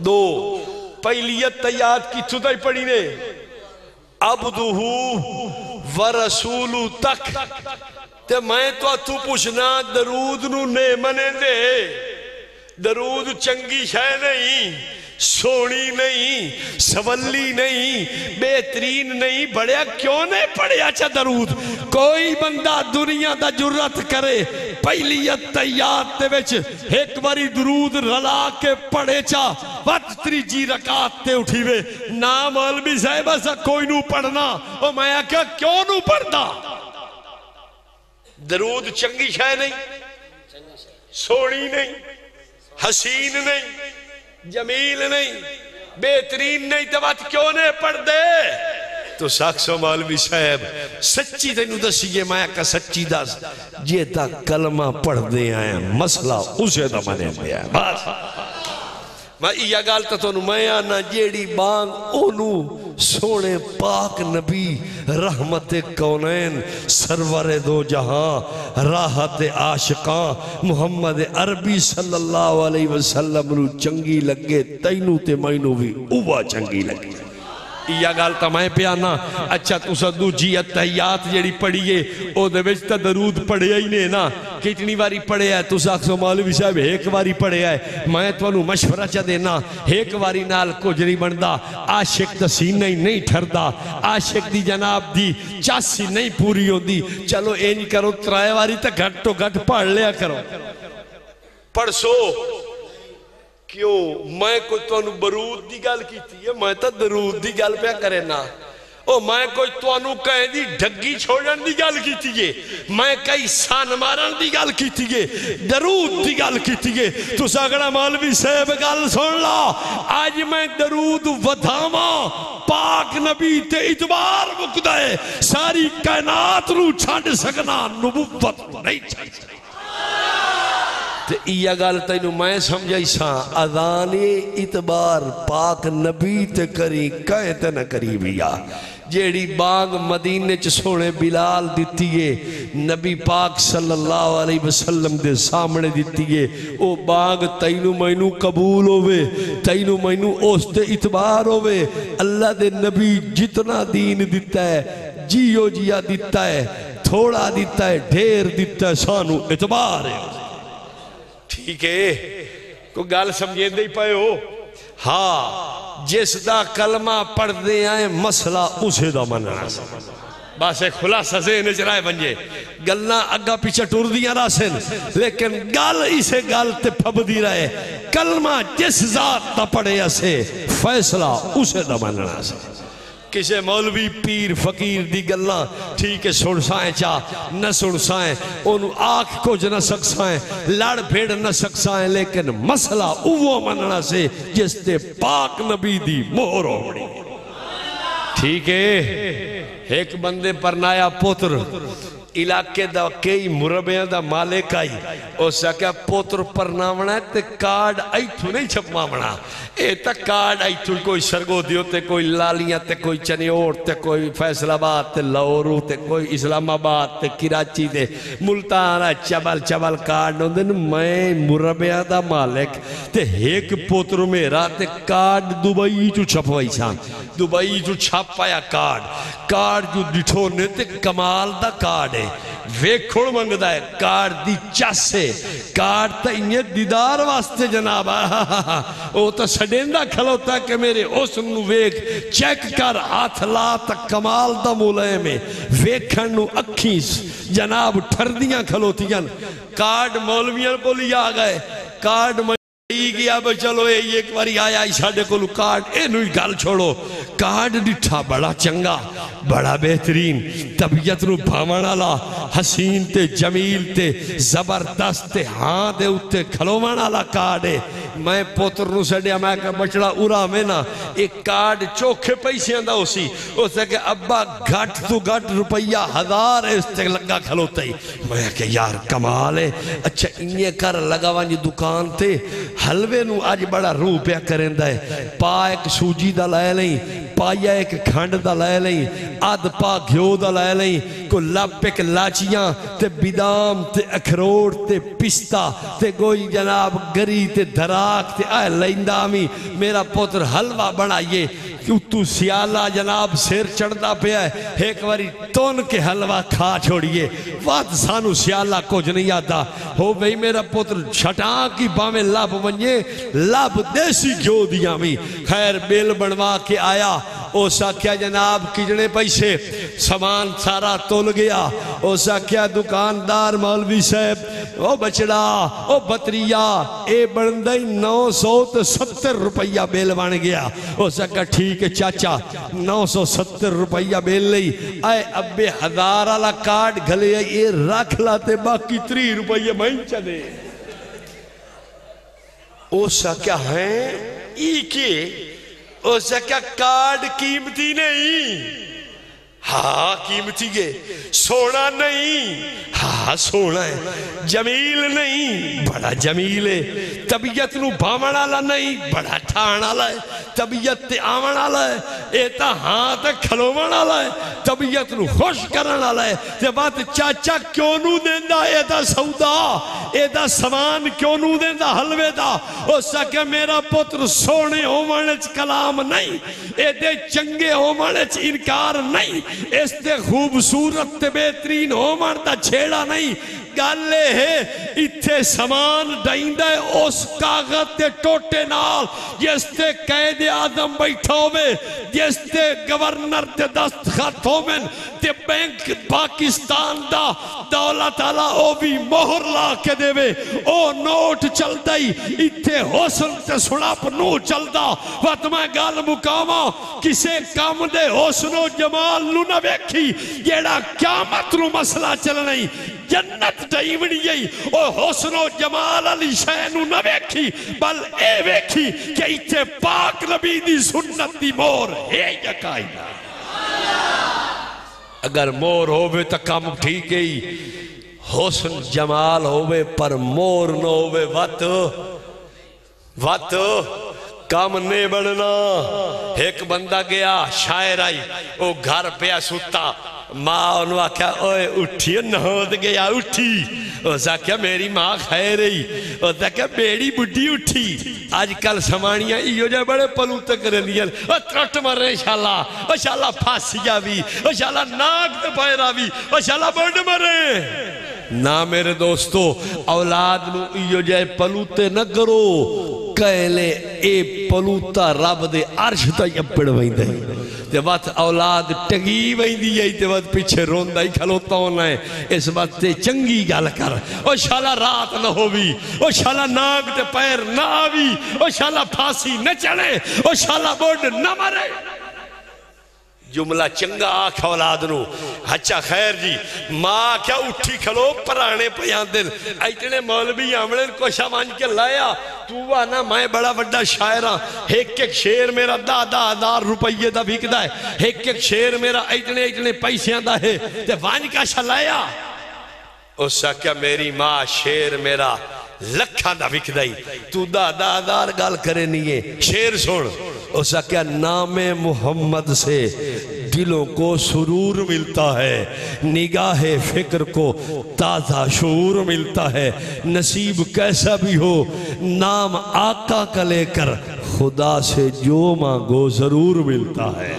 दो। पहली अतयात किथों तक पढ़ी ने? अबदुहू व रसूलू तक। ते मैं तो तू पुछना, दरूद नु ने मने दे। दरूद चंगी शह नहीं। सोनी नहीं सवली नहीं, बेहतरीन नहीं, बढ़िया क्यों नहीं पढ़िया चा दरूद? कोई बंदा दुनिया दा जुर्रत करे पहली तैयार एक बारी दरूद रला के पढ़े चा, वत त्रीजी रकात ते उठीवे ना मौलवी साहब असा कोई नू पढ़ना। ओ मैं आख्या क्यों नू पढ़दा? दरूद चंगी शह नहीं सोनी नहीं, हसीन नहीं। जमील नहीं, बेहतरीन नहीं तो क्यों नहीं पढ़ दे तो साक्षो मौलवी साहब, सच्ची तेन दसीए मैं का सच्ची दस जे तक कलमा पढ़ते आया मसला उसे तो मने बस। मैं इया गल तो तुम मैं आना जेड़ी बांग ओनू सोने पाक नबी रहमत कौनैन, सरवर दो जहाँ, राहत आशका, मुहम्मद अरबी सल्लल्लाहु अलैहि वसल्लम नु चंगी लगे तैनू ते मैनू भी उवा चंगी लगी इया गल तो मैं पिया ना। अच्छा तुस दूजी अतहयात जी पढ़ी है वो तो दरूद पढ़िया ही ने ना। कितनी बारी पढ़िया है तुस आखो, मौलवी साहब, एक बारी पढ़िया है मैं थोनू मशवरा चा देना, एक बारी नाल कुछ नहीं बनता आशिक तो सीना ही नहीं ठरता आशिक की जनाब की चासी नहीं पूरी होती चलो ए नहीं करो, त्राए बारी तो घट तो घट पढ़ लिया करो। परसो ਕਿਉਂ ਮੈਂ ਕੋਈ ਤੁਹਾਨੂੰ ਬਰੂਦ ਦੀ ਗੱਲ ਕੀਤੀ ਹੈ ਮੈਂ ਤਾਂ ਦਰੂਦ ਦੀ ਗੱਲ ਪਿਆ ਕਰੇ ਨਾ ਉਹ ਮੈਂ ਕੋਈ ਤੁਹਾਨੂੰ ਕਹੇ ਦੀ ਢੱਗੀ ਛੋੜਨ ਦੀ ਗੱਲ ਕੀਤੀ ਏ ਮੈਂ ਕਈ ਸਨ ਮਾਰਨ ਦੀ ਗੱਲ ਕੀਤੀ ਏ ਦਰੂਦ ਦੀ ਗੱਲ ਕੀਤੀ ਏ ਤੁਸੀਂ ਅਗੜਾ ਮੌਲਵੀ ਸਾਹਿਬ ਗੱਲ ਸੁਣ ਲਾ ਅੱਜ ਮੈਂ ਦਰੂਦ ਵਧਾਵਾਂ ਪਾਕ ਨਬੀ ਤੇ ਇਤਬਾਰ ਮੁਕਦਾ ਹੈ ਸਾਰੀ ਕਾਇਨਾਤ ਨੂੰ ਛੱਡ ਸਕਣਾ ਨਬੂਵਤ ਨਹੀਂ ਛੱਡ ਸਕਦਾ तो यह गल तेन मैं समझाई सा। इतबार पाक नबी ते करी, कह ते न करी भैया जेड़ी बाग मदीने च सोने बिलाल दिती है, नबी पाक सल्लल्लाहु अलैहि वसल्लम दे सामने दिती है, ओ बाग तैनू मैनू कबूल होवे, तैनू मैनू उस ते इतबार होवे। अल्लाह दे नबी जितना दीन दिता है, जियो जिया दिता है, थोड़ा दिता है, ढेर दिता है, सानू इतबार है। ਠੀਕ ਹੈ ਕੋਈ ਗੱਲ ਸਮਝੇਂਦੇ ਹੀ ਪਏ ਹੋ ਹਾਂ ਜਿਸ ਦਾ ਕਲਮਾ ਪੜਦੇ ਆਏ ਮਸਲਾ ਉਸੇ ਦਾ ਮੰਨਣਾ ਬਸ ਇਹ ਖੁਲਾਸਾ ਜ਼ੇਨ ਚ ਰਾਏ ਬਣ ਜੇ ਗੱਲਾਂ ਅੱਗਾ ਪਿੱਛੇ ਟੁਰਦੀਆਂ ਰਾਸਨ ਲੇਕਿਨ ਗੱਲ ਇਸੇ ਗੱਲ ਤੇ ਫਬਦੀ ਰਹੇ ਕਲਮਾ ਜਿਸ ਜ਼ਾਤ ਦਾ ਪੜਿਆ ਸੇ ਫੈਸਲਾ ਉਸੇ ਦਾ ਮੰਨਣਾ किसे मौलवी पीर फकीर दी गल्ला, ठीक है, सुन साए चा न सुन साए, ओनू आख कुछ न सक साए, लड़ फेड़ न सक साए, लेकिन मसला उवो मनना से जिस ते पाक नबी दी मोहर होनी ठीक है? एक बंदे पर नाया पुत्र इलाके का कई मुरबिया का मालिक आई। उस आख्या पोत्र परनावना तो कार्ड इतों नहीं छपवावना ये तो कार्ड इतों कोई सरगोदियों ते कोई लालिया ते, कोई चनियोड़ ते, कोई फैसलाबाद ते, लाहौरू ते, कोई इस्लामाबाद ते, कराची ते, मुल्तान चबल चबल कार्ड होंगे मैं मुरबिया का मालिक ते एक पोत्र मेरा ते कार्ड दुबई चू छपवाई सा दुबई चू छापाया कार्ड कार्ड जो दिठो ने ते कमाल का कार्ड ने वेखुण मंगता है। कार दी चासे कार तो इन दीदार वास्ते जनाब। वो तो छेंदा खलोता कि मेरे उस वेख, चेक कर, हाथ ला तो कमाल का मुलय में वेखण अखी जनाब ठरदिया खलोतियाँ कार्ड मौलवियों को आ गए। कार्ड ਗਏ ਕਾਰਡ ਹੀ ਗਿਆ ਬਈ ਚਲੋ ਇਹ ਇੱਕ ਵਾਰੀ ਆਇਆ ਹੀ ਸਾਡੇ ਕੋਲ ਕਾਰਡ ਇਹਨੂੰ ਹੀ ਗੱਲ ਛੋੜੋ ਕਾਰਡ ਡਿੱਠਾ ਬੜਾ ਚੰਗਾ ਬੜਾ ਬਿਹਤਰੀਨ ਤਬੀਅਤ ਨੂੰ ਭਾਵਣ ਵਾਲਾ ਹਸੀਨ ਤੇ ਜਮੀਲ ਤੇ ਜ਼ਬਰਦਸਤ ਤੇ ਹਾਂ ਦੇ ਉੱਤੇ ਖਲੋਵਣ ਵਾਲਾ ਕਾਰਡ ਹੈ ਮੈਂ ਪੁੱਤਰ ਨੂੰ ਛੱਡਿਆ ਮੈਂ ਕਿਹਾ ਬਚੜਾ ਉਰਾ ਮੈਂ ਨਾ ਇਹ ਕਾਰਡ ਚੋਖੇ ਪੈਸਿਆਂ ਦਾ ਹੋਸੀ ਉਸ ਕਿ ਅੱਬਾ ਘੱਟ ਤੋਂ ਘੱਟ ਰੁਪਈਆ ਹਜ਼ਾਰ ਇਸ ਤੇ ਲੱਗਾ ਖਲੋਤਾ ਹੀ ਮੈਂ ਕਿ ਯਾਰ ਕਮਾਲ ਹੈ ਅੱਛਾ ਇੰਨੇ ਕਰ ਲਗਾਵਾਂ ਜੀ ਦੁਕਾਨ ਤੇ ਹਲਵੇ ਨੂੰ ਅੱਜ ਬੜਾ ਰੂਹ ਪਿਆ ਕਰਦਾ ਹੈ ਪਾ ਇੱਕ ਸੂਜੀ ਦਾ ਲੈ ਲਈ ਪਾਇਆ ਇੱਕ ਖੰਡ ਦਾ ਲੈ ਲਈ ਅੱਧ ਪਾ ਘਿਓ ਦਾ ਲੈ ਲਈ ਕੋ ਲੱਪ ਇੱਕ ਲਾਚੀਆਂ ਤੇ ਬਦਾਮ ਤੇ ਅਖਰੋਟ ਤੇ ਪਿਸਤਾ ਤੇ ਕੋਈ ਜਨਾਬ ਗਰੀ ਤੇ ਦਰਾਕ ਤੇ ਆ ਲੈਂਦਾ ਵੀ ਮੇਰਾ ਪੁੱਤਰ ਹਲਵਾ ਬਣਾਈਏ उत्तू सियाला जनाब सिर चढ़ता पिया है? एक बारी तुन के हलवा खा छोड़िए। वह सानू सियाला कुछ नहीं आता हो बई मेरा पुत्र, छटा की भावे लभ मने लभ देसी घ्यो दिया भी खैर, बिल बनवा के आया। उस आख्या, जनाब, किजने पैसे? समान सारा तुल गया। उस आख्या, दुकानदार मौलवी साहब, ओ बचड़ा ओ बतरिया ये बनता ही नौ सौ तो सत्तर रुपया बिल बन गया। उस आख्या, ठीक के चाचा, नौ सौ सत्तर रुपया बेल ली आए अबे हज़ार वाला कार्ड घले, ये रख लाते, बाकी त्री रुपये मैं चले। ओ क्या है? ई के ओ क्या कार्ड कीमती नहीं? हाँ कीमती है। सोना नहीं हाँ सोना है। जमील नहीं, बड़ा जमील है। तबीयत नु भावण वाला नहीं, बड़ा ठाण वाला है। तबीयत आवन वाला है। ये तो हाँ ते खलोवन वाला है। तबीयत नु खुश करन है। बात चाचा क्यों नु देंदा? एदा सौदा। एदा समान क्यों नु हलवे दा। हो सके मेरा पुत्र सोने होवन च कलाम नहीं। एदे चंगे होवन च इनकार नहीं। इस ते खूबसूरत बेहतरीन होमन का छेड़ा नहीं। गल है इथे समान डाइंदा है, उस कागज़ ते टोटे नाल जिस कैद आदम बैठा होवे जिस ते गवर्नर ते दस्तखत ते बैंक पाकिस्तान दा दौलत आला ओ भी मोहर ला के ओ नोट चलदा ही इथे हुस्न ते सुणप नु चलदा। वत मैं गल मुकावा, किसी काम दे हुस्नो जमाल नु ना वेखी, जेड़ा कियामत नु मसला चलना ही जन्नत डईवनी गई ओ हुस्नो जमाल अली शै नु वेखी, बल ए वेखी कि इथे पाक नबी दी सुन्नत दी मोहर है या अगर मोर होवे तो काम ठीक ही। हुस्न जमाल होवे पर मोर न होवे वत वत काम नहीं बनना। एक बंदा गया, शायर आई, वो घर पे सुता। माँ आख्या, ओए, उठी, नहोद गया, उठी। उस आख्या, मेरी माँ खाए रही उस आख्या, मेरी बुढ़ी उठी। अजकल समानिया इो जे बड़े पलूत ओ त्रट मरे, शाला। ओ शाला फासिया भी ओ शाला नाक पैरा भी ओ शाला बड़ मरे। ना मेरे दोस्तों, औलाद नु इो पलूते न करो। कहले, ए पलूता रब दे अर्श ताई अपड़ वेंदे। ते वत औलाद टगी वेंदी है ते वत पीछे रोंदा ही खलोता होना है इस बात ते चंगी गल कर। ओ शाला रात न होवी, ओ शाला नाग ते पैर ना आवी, ओ शाला फांसी न चले ओ शाला बोड न मरे। जुमला चंगा आख औलाद नु। अच्छा खैर जी, माँ क्या उठी खलो, पराने पजांदे इतने मौलवी आमने कोशा मान के लाया। तू आना मैं बड़ा बड़ा शायर हाँ एक एक शेर मेरा दा दा हज़ार रुपये का बिकता है। एक एक शेर मेरा इतने इतने पैसिया का है। ते वांज का लाया। उस आख्या मेरी माँ, शेर मेरा लखा का विकदा तू दा दा हज़ार गल करे नहीं है शेर सुन। उस आख्या नामे मोहम्मद से दिलों को सुरूर मिलता है, निगाह फ़िक्र को ताज़ा शूर मिलता है। नसीब कैसा भी हो, नाम आका का लेकर खुदा से जो मांगो ज़रूर मिलता है।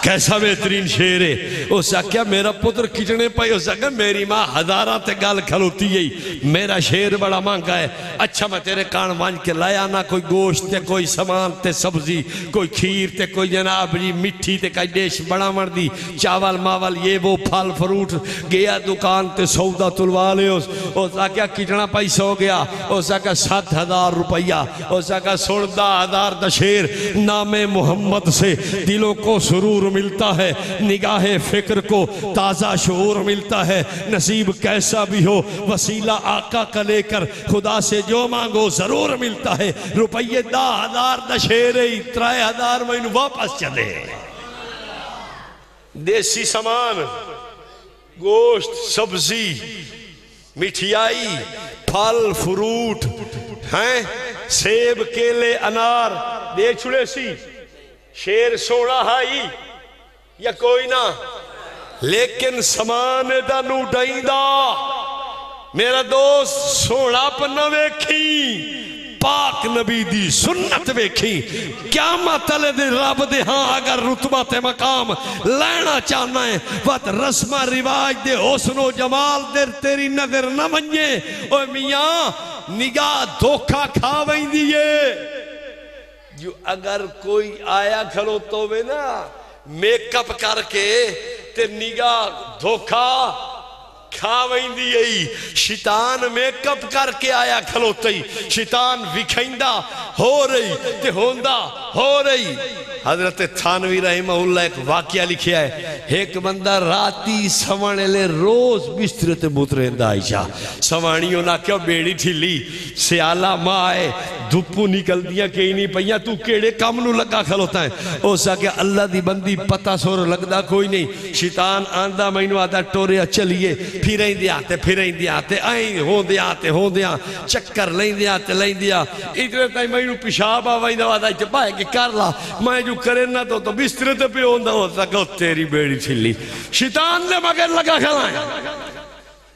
कैसा बेहतरीन शेर है। उस आख्या, मेरा पुत्र किचने पाई उस आख्या, मेरी माँ हजारा ते गल खलोती गई मेरा शेर बड़ा महँगा है। अच्छा मैं तेरे कान वांझ के लाया ना, कोई गोश्त ते, कोई सामान ते, सब्ज़ी, कोई खीर ते, कोई जनाब जी मिठी ते, कई डिश बनावन दी। चावल, मावल, ये वो फल, फ्रूट गया दुकान ते, सौदा तुलवा ले उस उस आख्या कितना पाई हो गया। उस आख्या, सात हज़ार रुपया। उस आख्या हज़ार द शेर। नामे मोहम्मद से दिलों को सुरूर मिलता है, निगाह फ़िक्र को ताज़ा शोर मिलता है। नसीब कैसा भी हो, वसीला आका का लेकर खुदा से जो मांगो ज़रूर मिलता है। रुपये दा हज़ार दशेरे त्राए हज़ार मैन वापस चले। देसी सामान, गोश्त, सब्ज़ी मिठियाई फल, फ्रूट, हैं? सेब, केले, अनार दे छुड़े सी, शेर सोना हाई। या कोई ना। लेकिन समान मेरा दोस्त सोना वेखी, पाक नबी दी सुन्नत वेखी। क्या मतल रब दे हाँ अगर रुतबा ते मकाम लेना चाहना है वत रस्मा रिवाज दे हुस्नो जमाल दे तेरी नज़र न मन्ने। ओ मियाँ, निगाह धोखा खा वैंदी है जो अगर कोई आया खलोता होवे ना मेकअप करके ते निगाह धोखा खा वही आई शैतान मेकअप करके आया खलोते ही शैतान विखेंदा हो रही ते होंदा हो रही। हज़रत थानवी रहमहुल्लाह एक वाकया लिखिया है। एक बंदा राती सवण ले रोज बिस्तर ते मुतरेंदा आयशा सवाणियों ना क्यों बेड़ी ठीली सियाला माँ आए धुप्पू निकलदियाँ कई नहीं पईयां। तू केड़े काम नु लगा खलोता है? उस आके अल्लाह दी बंदी पता सुर लगदा कोई नहीं। शैतान आंदा, मैनू आदा टोरिया चलिए। फिर ते फिर ते आई होंदिया ते होंदिया, चक्कर लेंदिया ते लेंदिया। इतने के कर ला मैं जो करे ना तो तो बिस्तर ते पे होंदा तेरी बेड़ी छिली शैतान ने मगर लगा खलाए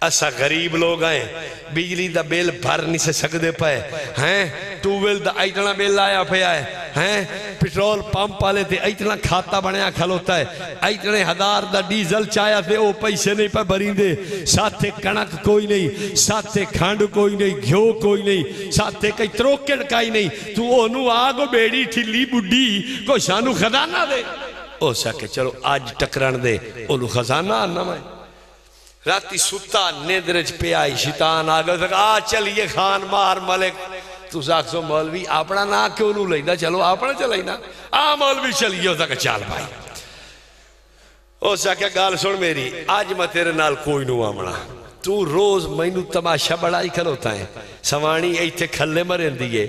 असा गरीब लोग हैं। बिजली का बिल भर नहीं सकते पे हैं? ट्यूबवेल का इतना बिल आया पाया है। हैं? पेट्रोल पंप वाले ते इतना खाता बनया खलोता है। इतने हज़ार का डीजल चाया थे वो पैसे नहीं पे भरींदे। साथे कणक कोई नहीं, साथे खंड कोई नहीं घ्यो कोई नहीं, साथे कई त्रोके काई नहीं। तू ओनू आग बेड़ी, ठिल्ली बुढ़ी कोई सानू खजाना दे। सके, चलो, आज टकरण दे। खजाना आना मैं। राती सुता निंद्र च पिया शैतान आ गया। आ, चलिए खान मार मलिक। तुस आखो मौलवी अपना ना क्यों नू लेंदा? चलो अपना चलेना आ, मौलवी, चलिए तक चल भाई। उस आख्या गल सुन मेरी। अज मैं तेरे नाल कोई नू आमना तू रोज मैनू तमाशा बड़ा ही खलोता है। सवाणी इतने खले मरेंदी है।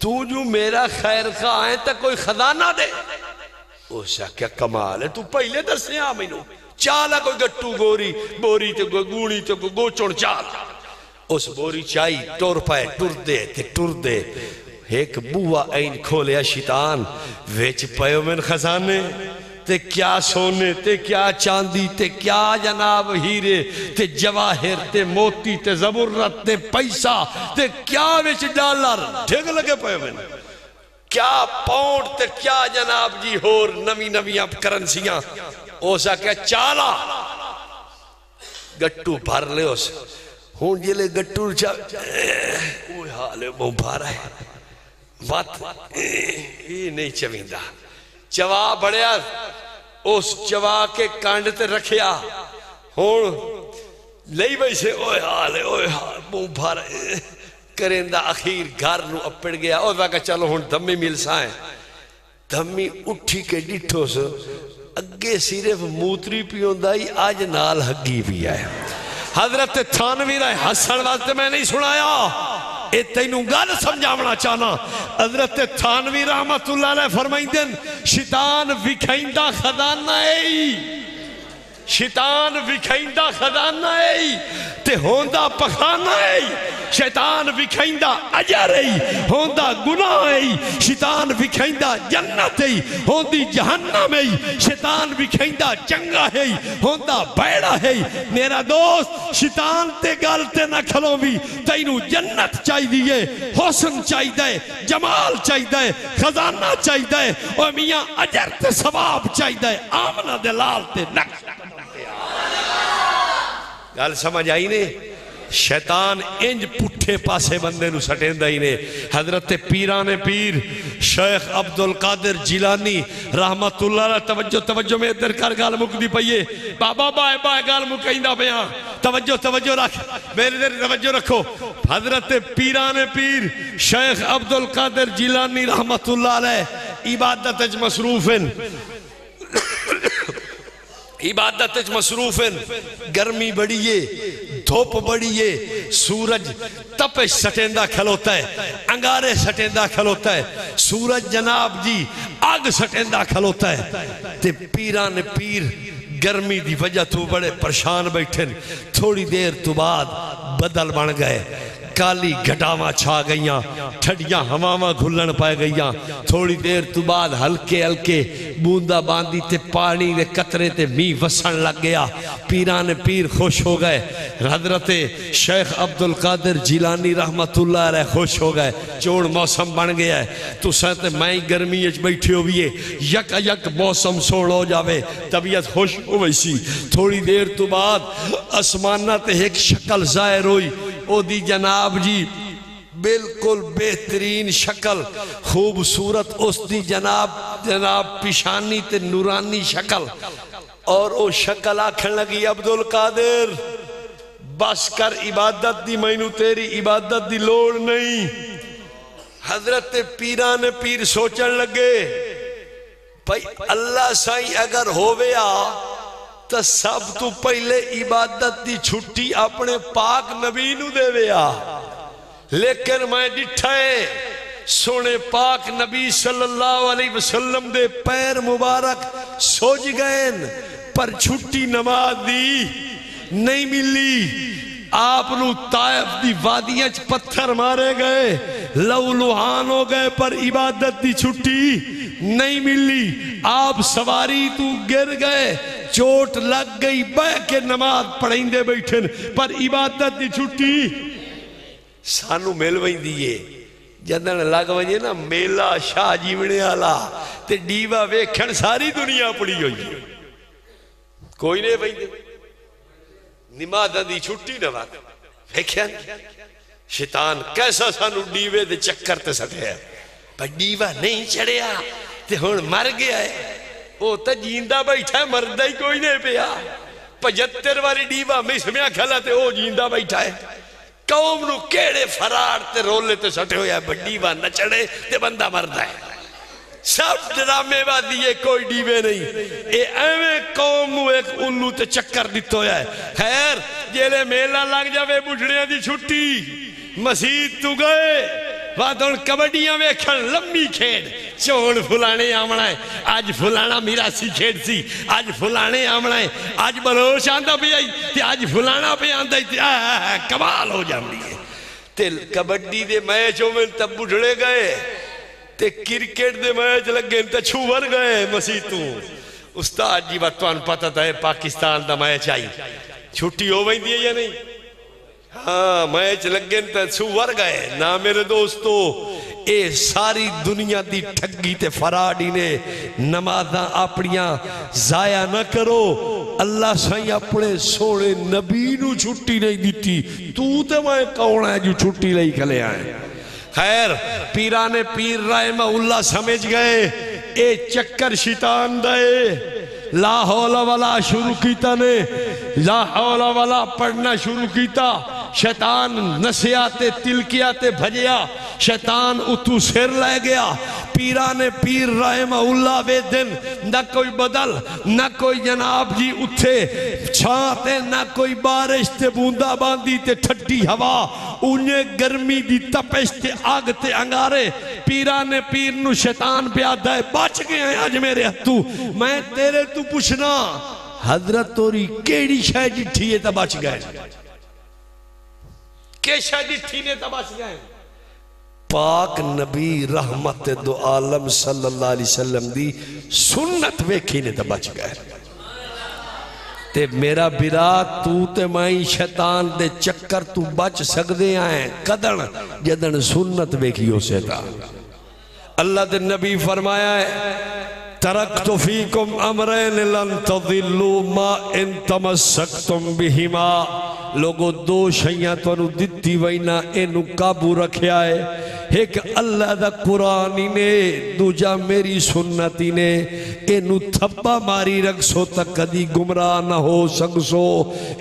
तू जो मेरा खैर खा है तो कोई खजाना दे। उस आख्या कमाल है। तू पहले दसिया मैनू। चाल कोई गट्टू गोरी, बोरी ते कोई गूणी ते कोई गोचुण चाल। उस बोरी चाई टुर पाए टुरदे ते टुरदे एक बुआ ऐन खोलिया शैतान, विच पयो मैन खजाने। ते क्या सोने, ते क्या चांदी, ते क्या जनाब हीरे, ते जवाहिर, ते मोती, ते जबुरत, ते पैसा, ते क्या विच डॉलर। ठीक लगे पयो मैन। क्या पाउंड ते क्या जनाब जी होर नवी नवी करंसियाँ। हो सके चाला। गट्टू भर ले उस हूँ जल गट्टू हाल भर है। बात नहीं चवींदा। चवा बड़िया, उस चवा के कंड रखिया। हूँ ले बैसे ओए हाल ओए हाल, मुँह भार करेंदा अखीर, घर नपिड़ गया। और मैं चलो हूँ दम्मी मिलसा है दमी उठी के डिठोस ਅੱਗੇ ਸਿਰਫ ਮੂਤਰੀ ਪਿਉਂਦਾ ਹੀ ਅੱਜ ਨਾਲ ਹੱਗੀ ਵੀ ਆਇਆ हजरत थानवी रा हसन वास्ते मैं नहीं सुनाया ये तेन गल समझावना चाहना हजरत थानवी रहमतुल्लाह फरमाइंदे शैतान विखाइंदा खजाना है शैतान विखाइंदा खजाना है होंदा पखाना है शैतान विखाइंदा अजर है होंदा गुनाह है शैतान विखाइंदा जन्नत है होंदी जहन्नम है शैतान विखाइंदा चंगा है। होंदा बैड़ा है। मेरा दोस्त, शैतान ते गल ते ना खलो भी। तैनू जन्नत चाहिए हुस्न चाहिए जमाल चाहिए खजाना चाहिए और मियाँ अजर ते सवाब चाहिए आमना दे लाल ते नक्श। गल समझ आई ने? शैतान इंज पुठे पासे बंदे सटेंदा ही ने। हज़रत पीरा ने पीर, शेख अब्दुल कादिर जिलानी, रहमतुल्लाह तवज्जो तवज्जो में इधर कर गाल मुकदी पईए बाबा बाय बाय गाल मुकईंदा पिया। तवज्जो तवज्जो रख। मेरे इधर तवज्जो रखो। हज़रत पीरा ने पीर, शेख अब्दुल कादिर जिलानी, रहमतुल्लाह इबादत मसरूफ इबादत मसरूफ गर्मी बड़ी है, धुप बड़ी है, सूरज तपश सटेंदा खलोता है, अंगारे सटेंदा खलोता है, सूरज जनाब जी आग सटेंदा खलोता है, ते पीरा ने पीर गर्मी की वजह तो बड़े परेशान बैठे थोड़ी देर तो बाद बदल बन गए। काली घटावा छा गई ठंडिया हवाव घुलन पै गई थोड़ी देर तो बाद हल्के हल्के बूंदा बांदी ते पानी के कतरे ते मीह वसन लग गया। पीरा ने पीर खुश हो गए। हज़रत शेख अब्दुल कादिर जिलानी रहमतुल्लाह रह खुश हो गए। चोण मौसम बन गया है। तुसा तो मैं गर्मी बैठे हो भी यक यक मौसम सोन हो जाए तबीयत खुश हो वैसी थोड़ी देर तो बाद आसमाना ते एक शक्ल ज़ाहिर हुई। ओदी जनाब जी, बिल्कुल बेहतरीन शक्ल, खूबसूरत उसकी जनाब जनाब पिशानी ते नूरानी शक्ल। और वो शक्ल आखन लगी, अब्दुल कादिर, बस कर इबादत दी, मैनू तेरी इबादत दी लोड़ नहीं। हज़रत पीरा ने पीर सोचन लगे, भाई अल्लाह साई अगर होवे आ तो सब तू पहले इबादत की छुट्टी अपने पाक नबी नु देवे आ। लेकिन मैं डिठा है, सोने पाक नबी सल्लल्लाहु अलैहि वसल्लम दे पैर मुबारक सोज गए पर छुट्टी नमाज़ दी नहीं मिली। आप तायफ दी वादियाँ च पत्थर मारे गए, लहू लुहान हो गए, पर इबादत दी छुट्टी नहीं मिली। आप सवारी तू गिर गए, चोट लग गई, बह के नमाज़ पढ़ेंदे बैठे पर इबादत की छुट्टी सानू मिल वही है। जदन लग वजे ना, मेला शाह जीवने वाला ते डीवा वेखण सारी दुनिया पड़ी हुई। कोई नहीं बही निमादा की छुट्टी न वक्त वेख्या शैतान कैसा सानू डीवे दे चक्कर ते सटिया पर डीवा नहीं चढ़िया ते हुन मर गया है वो तो जींदा बैठा है मरदा ही कोई नहीं पिया पचहत्तर वाली डीवा मिसमिया खला ते वो जींदा बैठा है कौम नु केड़े फरार ते रोले ते सटे होया डीवा न चढ़े ते बंदा मरदा है सब है कोई डीवे नहीं। एवं कौम एक उल्लू ते चक्कर दितो है। खैर जेले मेला लग जावे बुढ़ड़िया की छुट्टी मसीद तू गए हूँ है। अज फुलाना आमना है। अज बलोच आंदा पे आई ते कमाल हो जाती है। ते कबड्डी दे मैच होवे ते क्रिकेट दे मैच लगे तो छूवर गए मसीह तू। उस्ताद जी बात पता था पाकिस्तान का मैच आई। छुट्टी हो वही है या नहीं? हाँ मैच लगे छूवर गए। ना मेरे दोस्तों ये सारी दुनिया की ठगी ते फराडी ने नमाजा अपनिया जाया न करो। अल्लाह साई अपने सोने नबी छुट्टी नहीं दी तू तो मैं कौन है जो छुट्टी ली खले आए? खैर पीरा ने पीर राय उल्ला समझ गए। ए चक्कर शितान दे लाहौला वाला शुरू किया ने। लाहौला वाला पढ़ना शुरू किया शैतान नसिया तिलकिया भजया। शैतान उतू सिर लै गया। पीरा ने पीर राय उल्ला वे दिन न कोई बदल, न कोई जनाब जी उठे। छाते न कोई बारिश ते बूंदा बांदी ते ठंडी हवा। उन्हें गर्मी दी तपश ते आग ते अंगारे। पीरा ने पीर नु शैतान प्यादा है। बच गए अज मेरे हथू मैं तेरे तू पूछना, हज़रत तोरी केड़ी शायद डिठी है तो बच गए। के शायद डिठी ने तो बच गए? पाक नबी रहमत दो आलम सल्लल्लाहु अलैहि वसल्लम दी सुन्नत वेखी ने तो बच गए। ते मेरा बिरा, तू ते माई शैतान दे चक्कर तू बच सकदे आए। कदन जदन सुन्नत वेखियो सेता अल्लाह दे नबी फरमाया है तरक तो फीकुम अमरैन लन तदिल्लु मा इन तमस्सकतुम बिहिमा। लोगो, दो शैया तुम दिती वही ना इन काबू रखा है। एक अल्लाह का कुरान ही ने, दूजा मेरी सुन्नती ने। इन थप्पा मारी रखसो तो कदी गुमराह ना हो सकसो।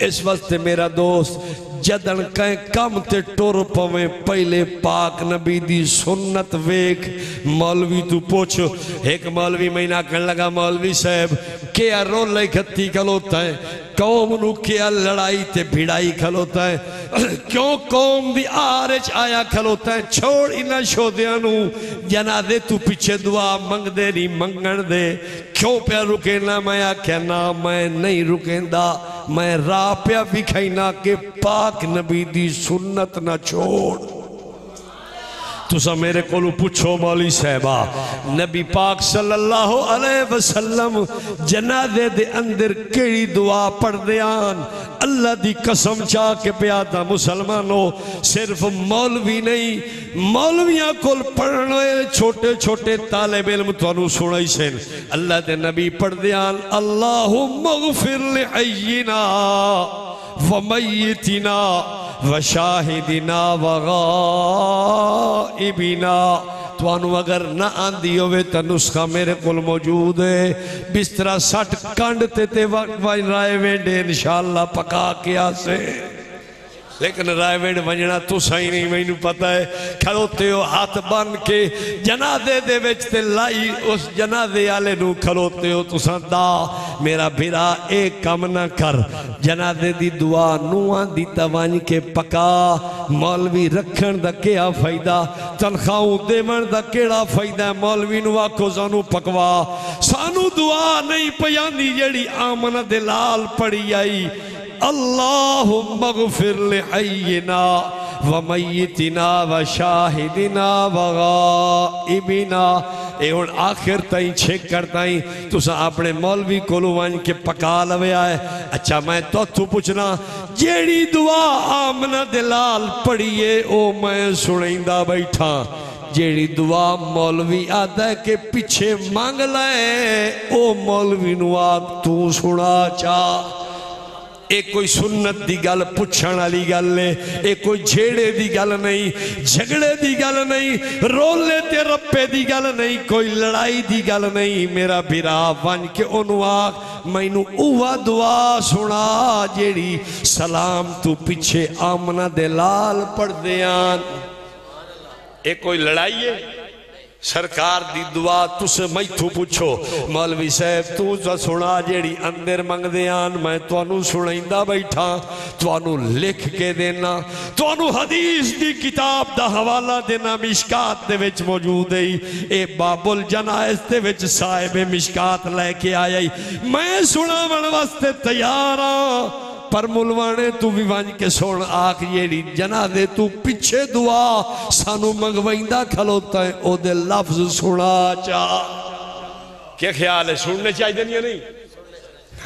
इस वास्ते मेरा दोस्त, जदन कहीं कम ते टुर पवे, पहले पाक नबी दी सुन्नत वेख। मौलवी तू पुछ, एक मौलवी महीना कह लगा, मौलवी साहब, क्या रोल खत्ती खलोता है? कौम क्या लड़ाई ते भिड़ाई खलोता है। क्यों कौम भी आर आया खलोता है? छोड़ इन्हों शोदिया जनादे, तू पिछे दुआ मंगते नहीं मंगण दे। क्यों पे रुके ना मैं आख्या, ना, मैं नहीं रुकेंदा। मैं राह पिया ना के पाक नबी दी सुन्नत ना छोड़। तुसा मेरे को पुछो मौली साहबा। नबी पाक सल्लल्लाहु अलैहि वसल्लम जनाजे दे अंदर केड़ी दुआ पढ़दे आन? अल्लाह दी कसम चाह के प्यादा मुसलमानो सिर्फ़ मौलवी नहीं, मौलविया को पढ़ने छोटे छोटे तालिब इल्म थानू सुनाई सेन। अल्लाह दे नबी पढ़दे आन अल्लाहु मगफिर लिअय्यिना व मय्यितिना। वशाहिदिना वगाइबिना। थानू अगर ना आंदी होवे तो नुस्खा मेरे है। बिस्तरा सट कंड ते, ते राय वेंडे इंशाला पका के आसे। लेकिन रायवेंड वजना तुसा ही नहीं मैनू पता है। खलोते हो हाथ बन के जनादे दे लाई उस जनादे आले खलोते हो तुसा दा मेरा बिरा एक कम ना कर। जनादे दी दुआ नुआ दी तवंज के पका। मौलवी रखन दा क्या फ़ायदा? तनखाऊ देवन दा केड़ा फ़ायदा? मौलवी नु आखो, सानू पकवा। सानू दुआ नहीं पयांदी जेड़ी आमन दे लाल पड़ी आई। अल्लाह मगफिर ले हय्यना व व शाहिदिना वगाइबिना ए हुन आखिर तई छेकर तई तुसा अपने मौलवी कोलो वन के पका लवया है अच्छा मैं तो तू पूछना जेड़ी दुआ आमना दिलाल पढ़िए ओ मैं सुनैंदा बैठा जेड़ी दुआ मौलवी आदा के पीछे मांग लाए ओ मौलवी नु आप तू सुना चा ਇਹ ਕੋਈ ਸੁਨਨਤ ਦੀ ਗੱਲ ਪੁੱਛਣ ਵਾਲੀ ਗੱਲ ਏ ਇਹ ਕੋਈ ਝੇੜੇ ਦੀ ਗੱਲ ਨਹੀਂ ਝਗੜੇ ਦੀ ਗੱਲ ਨਹੀਂ ਰੋਲੇ ਤੇ ਰੱਪੇ ਦੀ ਗੱਲ ਨਹੀਂ ਕੋਈ ਲੜਾਈ ਦੀ ਗੱਲ ਨਹੀਂ ਮੇਰਾ ਬਿਰਾ ਬਣ ਕੇ ਉਹਨੂੰ ਆਖ ਮੈਨੂੰ ਉਹ ਦੁਆ ਸੁਣਾ ਜਿਹੜੀ ਸਲਾਮ ਤੂੰ ਪਿੱਛੇ ਆਮਨਾ ਦੇ ਲਾਲ ਪੜਦੇ ਆਂ ਇਹ ਕੋਈ ਲੜਾਈ ਏ सरकार दी दुआ, तुस मैथू पुछो मौलवी साहब, तू तो सुना जेड़ी अंदर मंगदे आन, मैं तुहानू सुनाइंदा बैठा। तुहानू लिख के देना। तुहानू हदीस दी किताब दा हवाला देना मिशकात दे विच मौजूद है। ए बाबुल जनाइज दे विच साहिब मिशकात लेके आया मैं सुनावण वास्ते तैयार हाँ। पर मुलवाने, तू भी वज के सुन आख जेड़ी जनादे तू पिछे दुआ, सानू मंगवाइंदा खलोता है ओ लफ्ज सुना चा। क्या ख्याल है? सुनने चाहिए नहीं?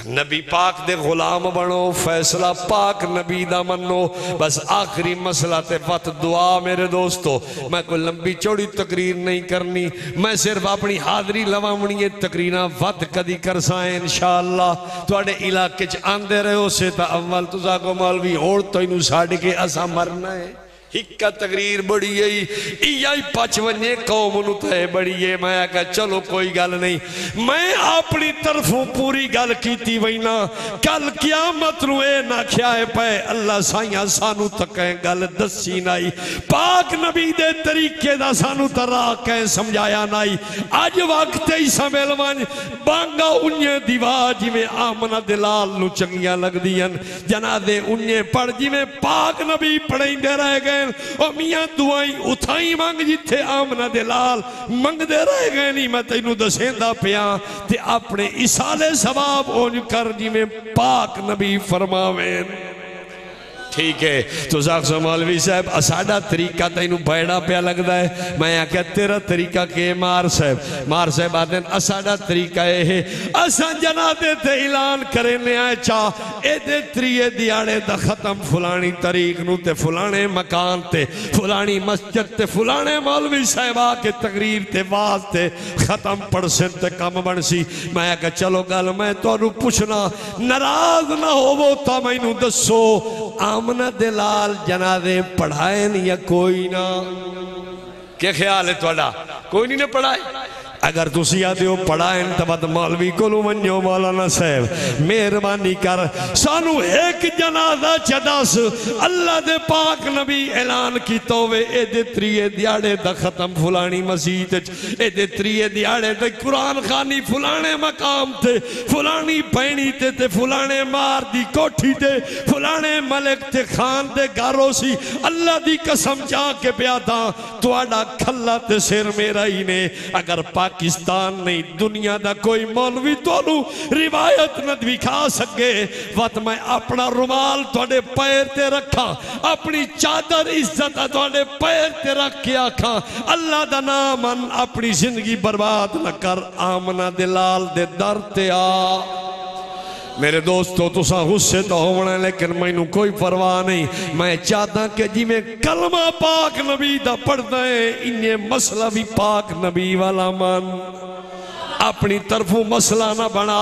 नबी पाक दे गुलाम बनो, फैसला पाक नबी दा मनो बस आखिरी मसला ते बत दुआ मेरे दोस्तों। मैं कोई लंबी चौड़ी तकरीर नहीं करनी। मैं सिर्फ़ अपनी हाजरी लवावनी है, तकरीर वत कदी कर साए इन शाला थोड़े इलाके आते रहो उस अव्वल। तुझा को मौलवी हो तो इन के असा मरना है। हिक्का तकरीर बड़ी है। इया ही पच वने कौम नु ते बड़ी है। मैं आखा, चलो कोई गल नहीं। मैं अपनी तरफों पूरी गल कीती वैना कल कियामत नु ए ना ख्याए पे। अल्लाह साइया सानू तक गल दसी नाई। पाक नबी दे तरीके दा सानू तरा के समझाया नाई। अज वक्त ही समझ वन बांगा उन्ने दीवा जिवें आमना दिलाल नु चंगियाँ लगदियाँ जना दे उन्ने पढ़, जिवें पाक नबी पढ़ाइंदे रह गए ओ मियाँ दुआई उथाई मंग जिथे आमना दे लाल। मंगदे रह गए नहीं, मैं तेन दसेंदा पिया। ते अपने इसाले सवाब उंज कर जिवें पाक नबी ठीक है। तो तू सो मौलवी साहब साढ़ा तरीका तेन बैड़ा पिया लगता है। मैं आख्या तेरा तरीका के मार साहब? मार साहब आते साढ़ा तरीका यह असा जना ऐलान करे चा ए त्रीए दयाड़े द खत्म फलानी तरीक न फलाने मकान से फलानी मस्जिद से फलाने मौलवी साहब आके तकरीर के बाद से खत्म पड़ सिर ते कम बन सी मैं आख्या चलो गल, मैं थोड़ा तो पूछना, नाराज़ ना होवो तो मैनू दसो आ अमना दलाल जनादे पढ़ाए या कोई ना? क्या ख्याल है थोड़ा कोई नहीं ने पढ़ाए? अगर तुम आते हो, पढ़ा इन तबद मौलवी को मनो मौलाना साहब, मेहरबानी कर। सू एक जनाजा च दस अल्लाह दे पाक नबी ऐलान किया होवे ए दिहाड़े द खत्म फुलानी मस्जिद ए त्रीए दिहाड़े ते कुरान खानी फुलाने मकाम ते, फुलानी पैणी ते ते फुलाने मार दी कोठी ते, फुलाने मलिक ते खान ते गारो सी। अल्लाह दी कसम जा के पिया था तुहाडा खल्ला ते सिर मेरा ही ने। अगर पा पाकिस्तान नहीं, दुनिया का कोई मौलवी तू रिवायत न दिखा सके। वत मैं अपना रुमाल थोड़े पैर से रखा, अपनी चादर इज़्ज़त थोड़े पैर से रख के आखा, अल्लाह का नाम अपनी ज़िंदगी बर्बाद न कर, आमना दे लाल दे दर ते आ। मेरे दोस्तों, तुसा गुस्से तो होना लेकिन मैनू कोई परवाह नहीं। मैं चाहता कि जिमें कलमा पाक नबी का पढ़ना है इन्हें मसला भी पाक नबी वाला मन। अपनी तरफों मसला ना बना।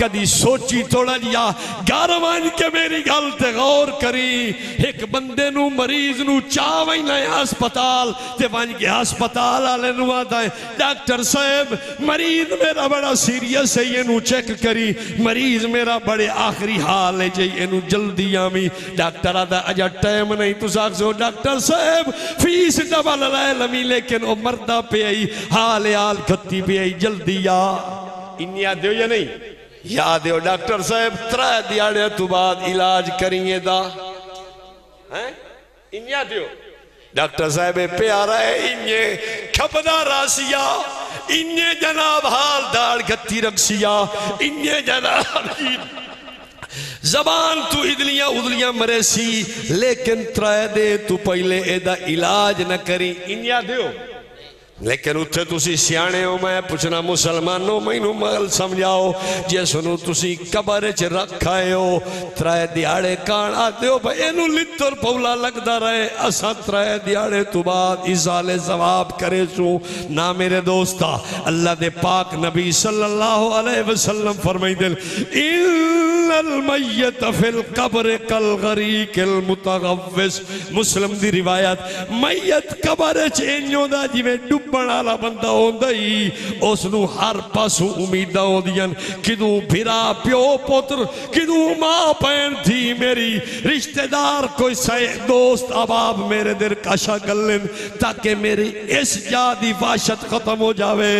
कदी सोची थोड़ा जिहा घर वन के मेरी गल ते गौर करी। एक बंदे नु, मरीज़ नु चाह वैना है हस्पताल ते वन के हस्पताल वाले नु आता है, डॉक्टर साहब, मरीज़ मेरा बड़ा सीरियस है ये चेक करी। मरीज़ मेरा बड़े आखिरी हाल है, जी इनू जल्दी आवी डॉक्टर आदा, अजा टाइम नहीं, तुस आखो डॉक्टर साहब, फ़ीस डबल लै लमी, लेकिन वो मरदा पे आई हाल हाल खत्ती पे आई, जल्दी आ। इन्नी आदे हो या नहीं? याद हो डॉक्टर साहब त्रै दिहाड़े तू बाद इलाज करिए दा। हैं? इन्या दियो डॉक्टर साहब प्यारा है इन्ने खपदा रासिया इन्ने जनाब हाल दाड़ गत्ती रखसिया इन्ने जनाब जबान तू इदलियाँ उदलियाँ मरे सी लेकिन त्रै दे तू पहले एदा इलाज न करी। इन्या लेकिन उत्थे सियाने हो, मैं पुछना, मुसलमानों, मैनू मल समझाओ जिस तुसी कबर च रखाए हो त्रै दिहाड़े कान आते हो, भाई एनू लित्तर पौला लगदा रहे। असा त्रै दिहाड़े तू बाद इसाले सवाब करे सू ना मेरे दोस्ता अल्लाह दे पाक नबी सल्लल्लाहु अलैहि वसल्लम गरीकिल मुतगव्विस। मुस्लिम दी रिवायत, मय्यत कब्र च इंजो डुबण वाला बंदा नु हर पासों उम्मीदां होंदियाँ किदू भिरा प्यो पुत्र किदू माँ भैन थी मेरी रिश्तेदार कोई सहे दोस्त अबाब मेरे दिल काशा गलन ताकि मेरी इस जादी वाशत खत्म हो जावे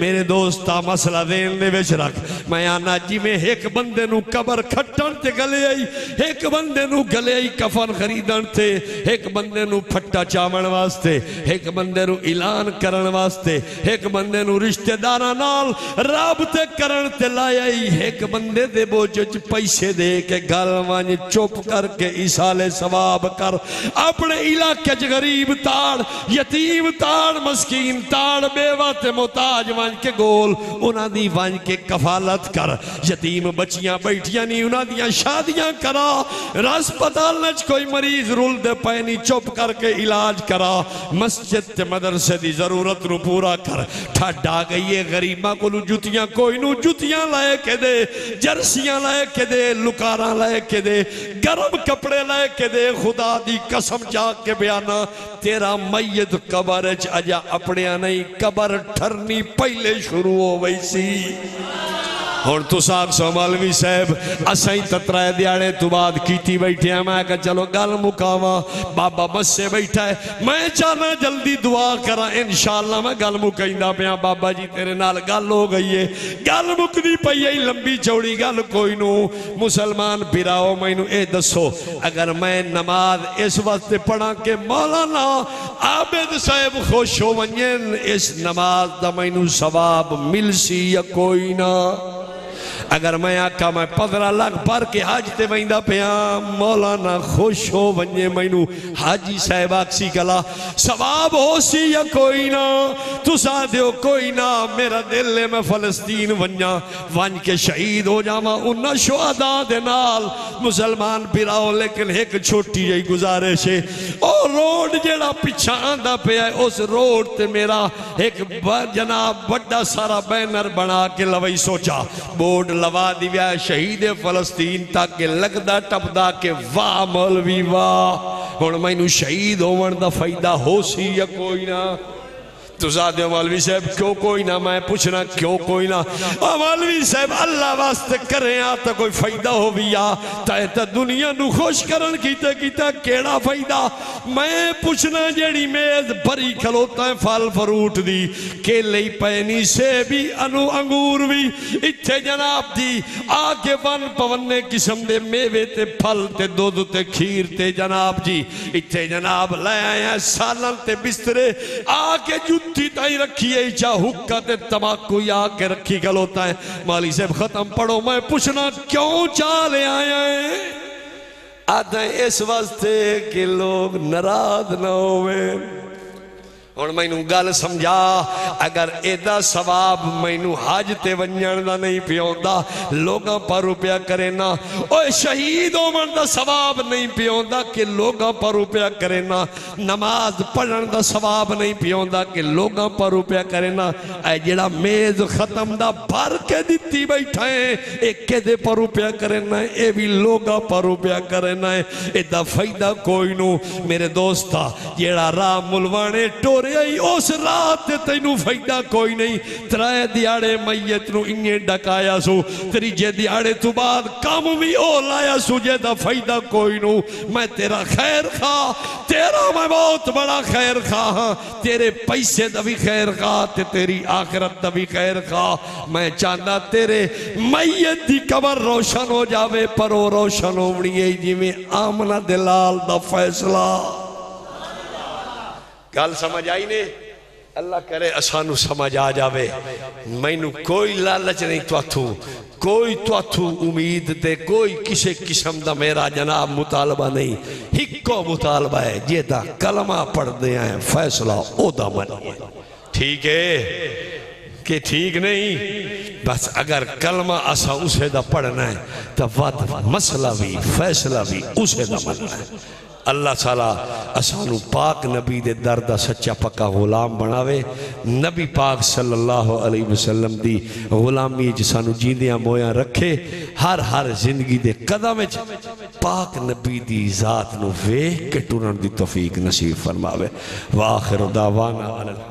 मेरे दोस्ता मसला देन विच रख मैं आना जिवें एक बंदे कबर खट्टन ते गले आई एक बंदे गले आई कफन खरीदन ते एक बंदे फट्टा चावण वास्ते एक बंदे ऐलान ਕਰਨ ਵਾਸਤੇ ਇੱਕ ਬੰਦੇ ਨੂੰ ਰਿਸ਼ਤੇਦਾਰਾਂ ਨਾਲ ਰਾਬਤੇ ਕਰਨ ਤੇ ਲਾਇਆ ਹੀ ਇੱਕ ਬੰਦੇ ਦੇ ਬੋਝ ਚ ਪੈਸੇ ਦੇ ਕੇ ਗੱਲ ਵਾਂਝ ਚੁੱਪ ਕਰਕੇ ਇਸਾਲੇ ਸਵਾਬ ਕਰ ਆਪਣੇ ਇਲਾਕੇ ਚ ਗਰੀਬ ਤਾੜ ਯਤੀਮ ਤਾੜ ਮਸਕੀਨ ਤਾੜ ਬੇਵਾ ਤੇ ਮੁਹਤਾਜ ਵਾਂਝ ਕੇ ਗੋਲ ਉਹਨਾਂ ਦੀ ਵਾਂਝ ਕੇ ਕਫਾਲਤ ਕਰ ਯਤੀਮ ਬੱਚੀਆਂ ਬੈਠੀਆਂ ਨਹੀਂ ਉਹਨਾਂ ਦੀਆਂ ਸ਼ਾਦੀਆਂ ਕਰਾ ਹਸਪਤਾਲ ਵਿੱਚ ਕੋਈ ਮਰੀਜ਼ ਰੁਲਦੇ ਪਏ ਨਹੀਂ ਚੁੱਪ ਕਰਕੇ ਇਲਾਜ ਕਰਾ ਮਸਜਿਦ ਤੇ ਮਦਰਸੇ ज़रूरत नु पूरा कर। ठंड आ गई है, गरीबा को जुतियाँ, कोई नु जुतियाँ लाए के दे, जर्सियाँ लाए के दे, लुकारा लाए के दे, गर्म कपड़े लाए के दे, खुदा दी कसम जा के बयाना, तेरा मैयत कबर च अजा अपने नहीं कबर ठरनी पहले शुरू हो गई सी। ਹੁਣ ਤੁਸੀਂ ਆਖੋ ਮੌਲਵੀ ਸਾਹਿਬ ਅਸਾਂ ਹੀ ਤਤਰਾ ਦਿਹਾੜੇ ਤੋਂ ਬਾਅਦ ਕੀਤੀ ਬੈਠਿਆ ਮੈਂ ਕਿਹਾ ਚਲੋ ਗੱਲ ਮੁਕਾਵਾਂ ਬਾਬਾ ਬੱਸੇ ਬੈਠਾ ਹੈ ਮੈਂ ਚਾਹਨਾ ਜਲਦੀ ਦੁਆ ਕਰਾਂ ਇਨਸ਼ਾਅੱਲਾ ਮੈਂ ਗੱਲ ਮੁਕਾਈਂਦਾ ਪਿਆ ਬਾਬਾ ਜੀ ਤੇਰੇ ਨਾਲ ਗੱਲ ਹੋ ਗਈ ਏ ਗੱਲ ਮੁੱਕਦੀ ਪਈ ਏ ਲੰਬੀ ਚੌੜੀ ਗੱਲ ਕੋਈ ਨੂੰ ਮੁਸਲਮਾਨ ਬਿਰਾਓ ਮੈਨੂੰ ਇਹ ਦੱਸੋ ਅਗਰ ਮੈਂ ਨਮਾਜ਼ ਇਸ ਵਾਸਤੇ ਪੜਾਂ ਕਿ ਮੌਲਾਨਾ ਆਬਦ ਸਾਹਿਬ ਖੁਸ਼ ਹੋ ਵੰਜਨ ਇਸ ਨਮਾਜ਼ ਦਾ ਮੈਨੂੰ ਸਵਾਬ ਮਿਲ ਸੀ ਜਾਂ ਕੋਈ ਨਾ अगर मैं आखा, मैं पंद्रह लाख भर के हज ते वहींदा पिया, मौलाना खुश हो वने मैनू। हाजी साहब आखसी कला सवाब हो सी या कोई ना? तुसा दियो कोई ना, मेरा दिल है मैं फलस्तीन वन्या वन के शहीद हो जावा उन्ना शुहदा दे नाल। मुसलमान बिराओ लेकिन एक छोटी जी गुजारिश है ओ रोड जेड़ा पिछा आंदा पिया उस रोड ते मेरा एक जनाब बड़ा सारा बैनर बना के लवई सोचा। बोर्ड लवा दिव्या शहीद फलस्तीन ताकि लगता टपदा के वाह मौलवी वाह। हुन मैनू शहीद होवन दा फ़ायदा हो सी या कोई ना। दे मौलवी साहब, क्यों कोई ना, मैं पूछना, क्यों कोई ना? ओ मौलवी साहब, अल्लाह वास्ते करे आ तो कोई फ़ायदा हो भी आ तय तो दुनिया नु खुश करन कीते कीता केड़ा फ़ायदा? मैं पूछना जेड़ी मेज भरी खलोता है, फल फ्रूट दी, केले पैनी से भी अनु अंगूर भी, इत्थे जनाब दी आके वन पवने किस्म दे मेवे ते फल ते दुध ते खीर ते जनाब जी, इत्थे जनाब ले आया सालन ते बिस्तरे आके जुत्ती ताई रखी है चा हुक्का ते तमाकू के रखी खलोता है। माली साहब, खत्म पढ़ो, मैं पूछना क्यों चाले आया है? आते इस वास्ते कि लोग नाराज़ ना होवे। ਹੁਣ ਮੈਨੂੰ ਗੱਲ ਸਮਝਾ ਅਗਰ ਇਹਦਾ ਸਵਾਬ ਮੈਨੂੰ ਹਜ ਤੇ ਵੰਜਣ ਦਾ ਨਹੀਂ ਪਿਆਉਂਦਾ ਲੋਕਾਂ ਪਰ ਰੁਪਿਆ ਕਰੇ ਨਾ ਓਏ ਸ਼ਹੀਦ ਹੋਣ ਦਾ ਸਵਾਬ ਨਹੀਂ ਪਿਆਉਂਦਾ ਕਿ ਲੋਕਾਂ ਪਰ ਰੁਪਿਆ ਕਰੇ ਨਾ ਨਮਾਜ਼ ਪੜਨ ਦਾ ਸਵਾਬ ਨਹੀਂ ਪਿਆਉਂਦਾ ਕਿ ਲੋਕਾਂ ਪਰ ਰੁਪਿਆ ਕਰੇ ਨਾ ਇਹ ਜਿਹੜਾ ਮੇਜ਼ ਖਤਮ ਦਾ ਭਰ ਕੇ ਦਿੱਤੀ ਬੈਠਾ ਹੈ ਇਹ ਕਿਹਦੇ ਪਰ ਰੁਪਿਆ ਕਰੇ ਨਾ ਇਹ ਵੀ ਲੋਕਾਂ ਪਰ ਰੁਪਿਆ ਕਰੇ ਨਾ ਇਹਦਾ ਫਾਇਦਾ ਕੋਈ ਨੂੰ ਮੇਰੇ ਦੋਸਤਾ ਜਿਹੜਾ ਰਾਹ ਮੁਲਵਾਣੇ ਟੋਰੇ उस रात फ़ायदा कोई नहीं त्रै दिहाड़े मैयत सो दिहाड़े तो बाद काम भी ओ लाया जेदा फ़ायदा कोई नु मैं तेरा खैर खा तेरा मैं बहुत बड़ा खैर खा हाँ तेरे पैसे दा भी खैर खा ते तेरी आखिरत दा भी खैर खा मैं चाहना तेरे मैयत दी कबर रोशन हो जाए पर रोशन होनी है जिमें आमना दलाल दा फैसला गल समझ आई ने? अल्लाह करे, असानू समझ आ जावे। मैनू कोई लालच नहीं त्वाथू कोई त्वाथू उम्मीद ते, कोई किसी किस्म का मेरा जनाब मुतालबा नहीं। हिको मुतालबा है, जेदा कलमा पढ़ते हैं फैसला ओदा मनिए ठीक है? कि ठीक नहीं? बस अगर कलमा असा उसे दा पढ़ना है तो वद मसला भी, फैसला भी उसे दा मनना है। अल्लाह ताला असानू पाक नबी दे दर का सच्चा पक्का गुलाम बनावे। नबी पाक सल्लल्लाहु अलैहि वसल्लम दी गुलामी सू जींदियाँ मोया रखे। हर हर ज़िंदगी दे कदम पाक नबी दी जात नु वेख के टुरन दी तौफीक नसीब फरमावे। वाखिर दावाना अनिल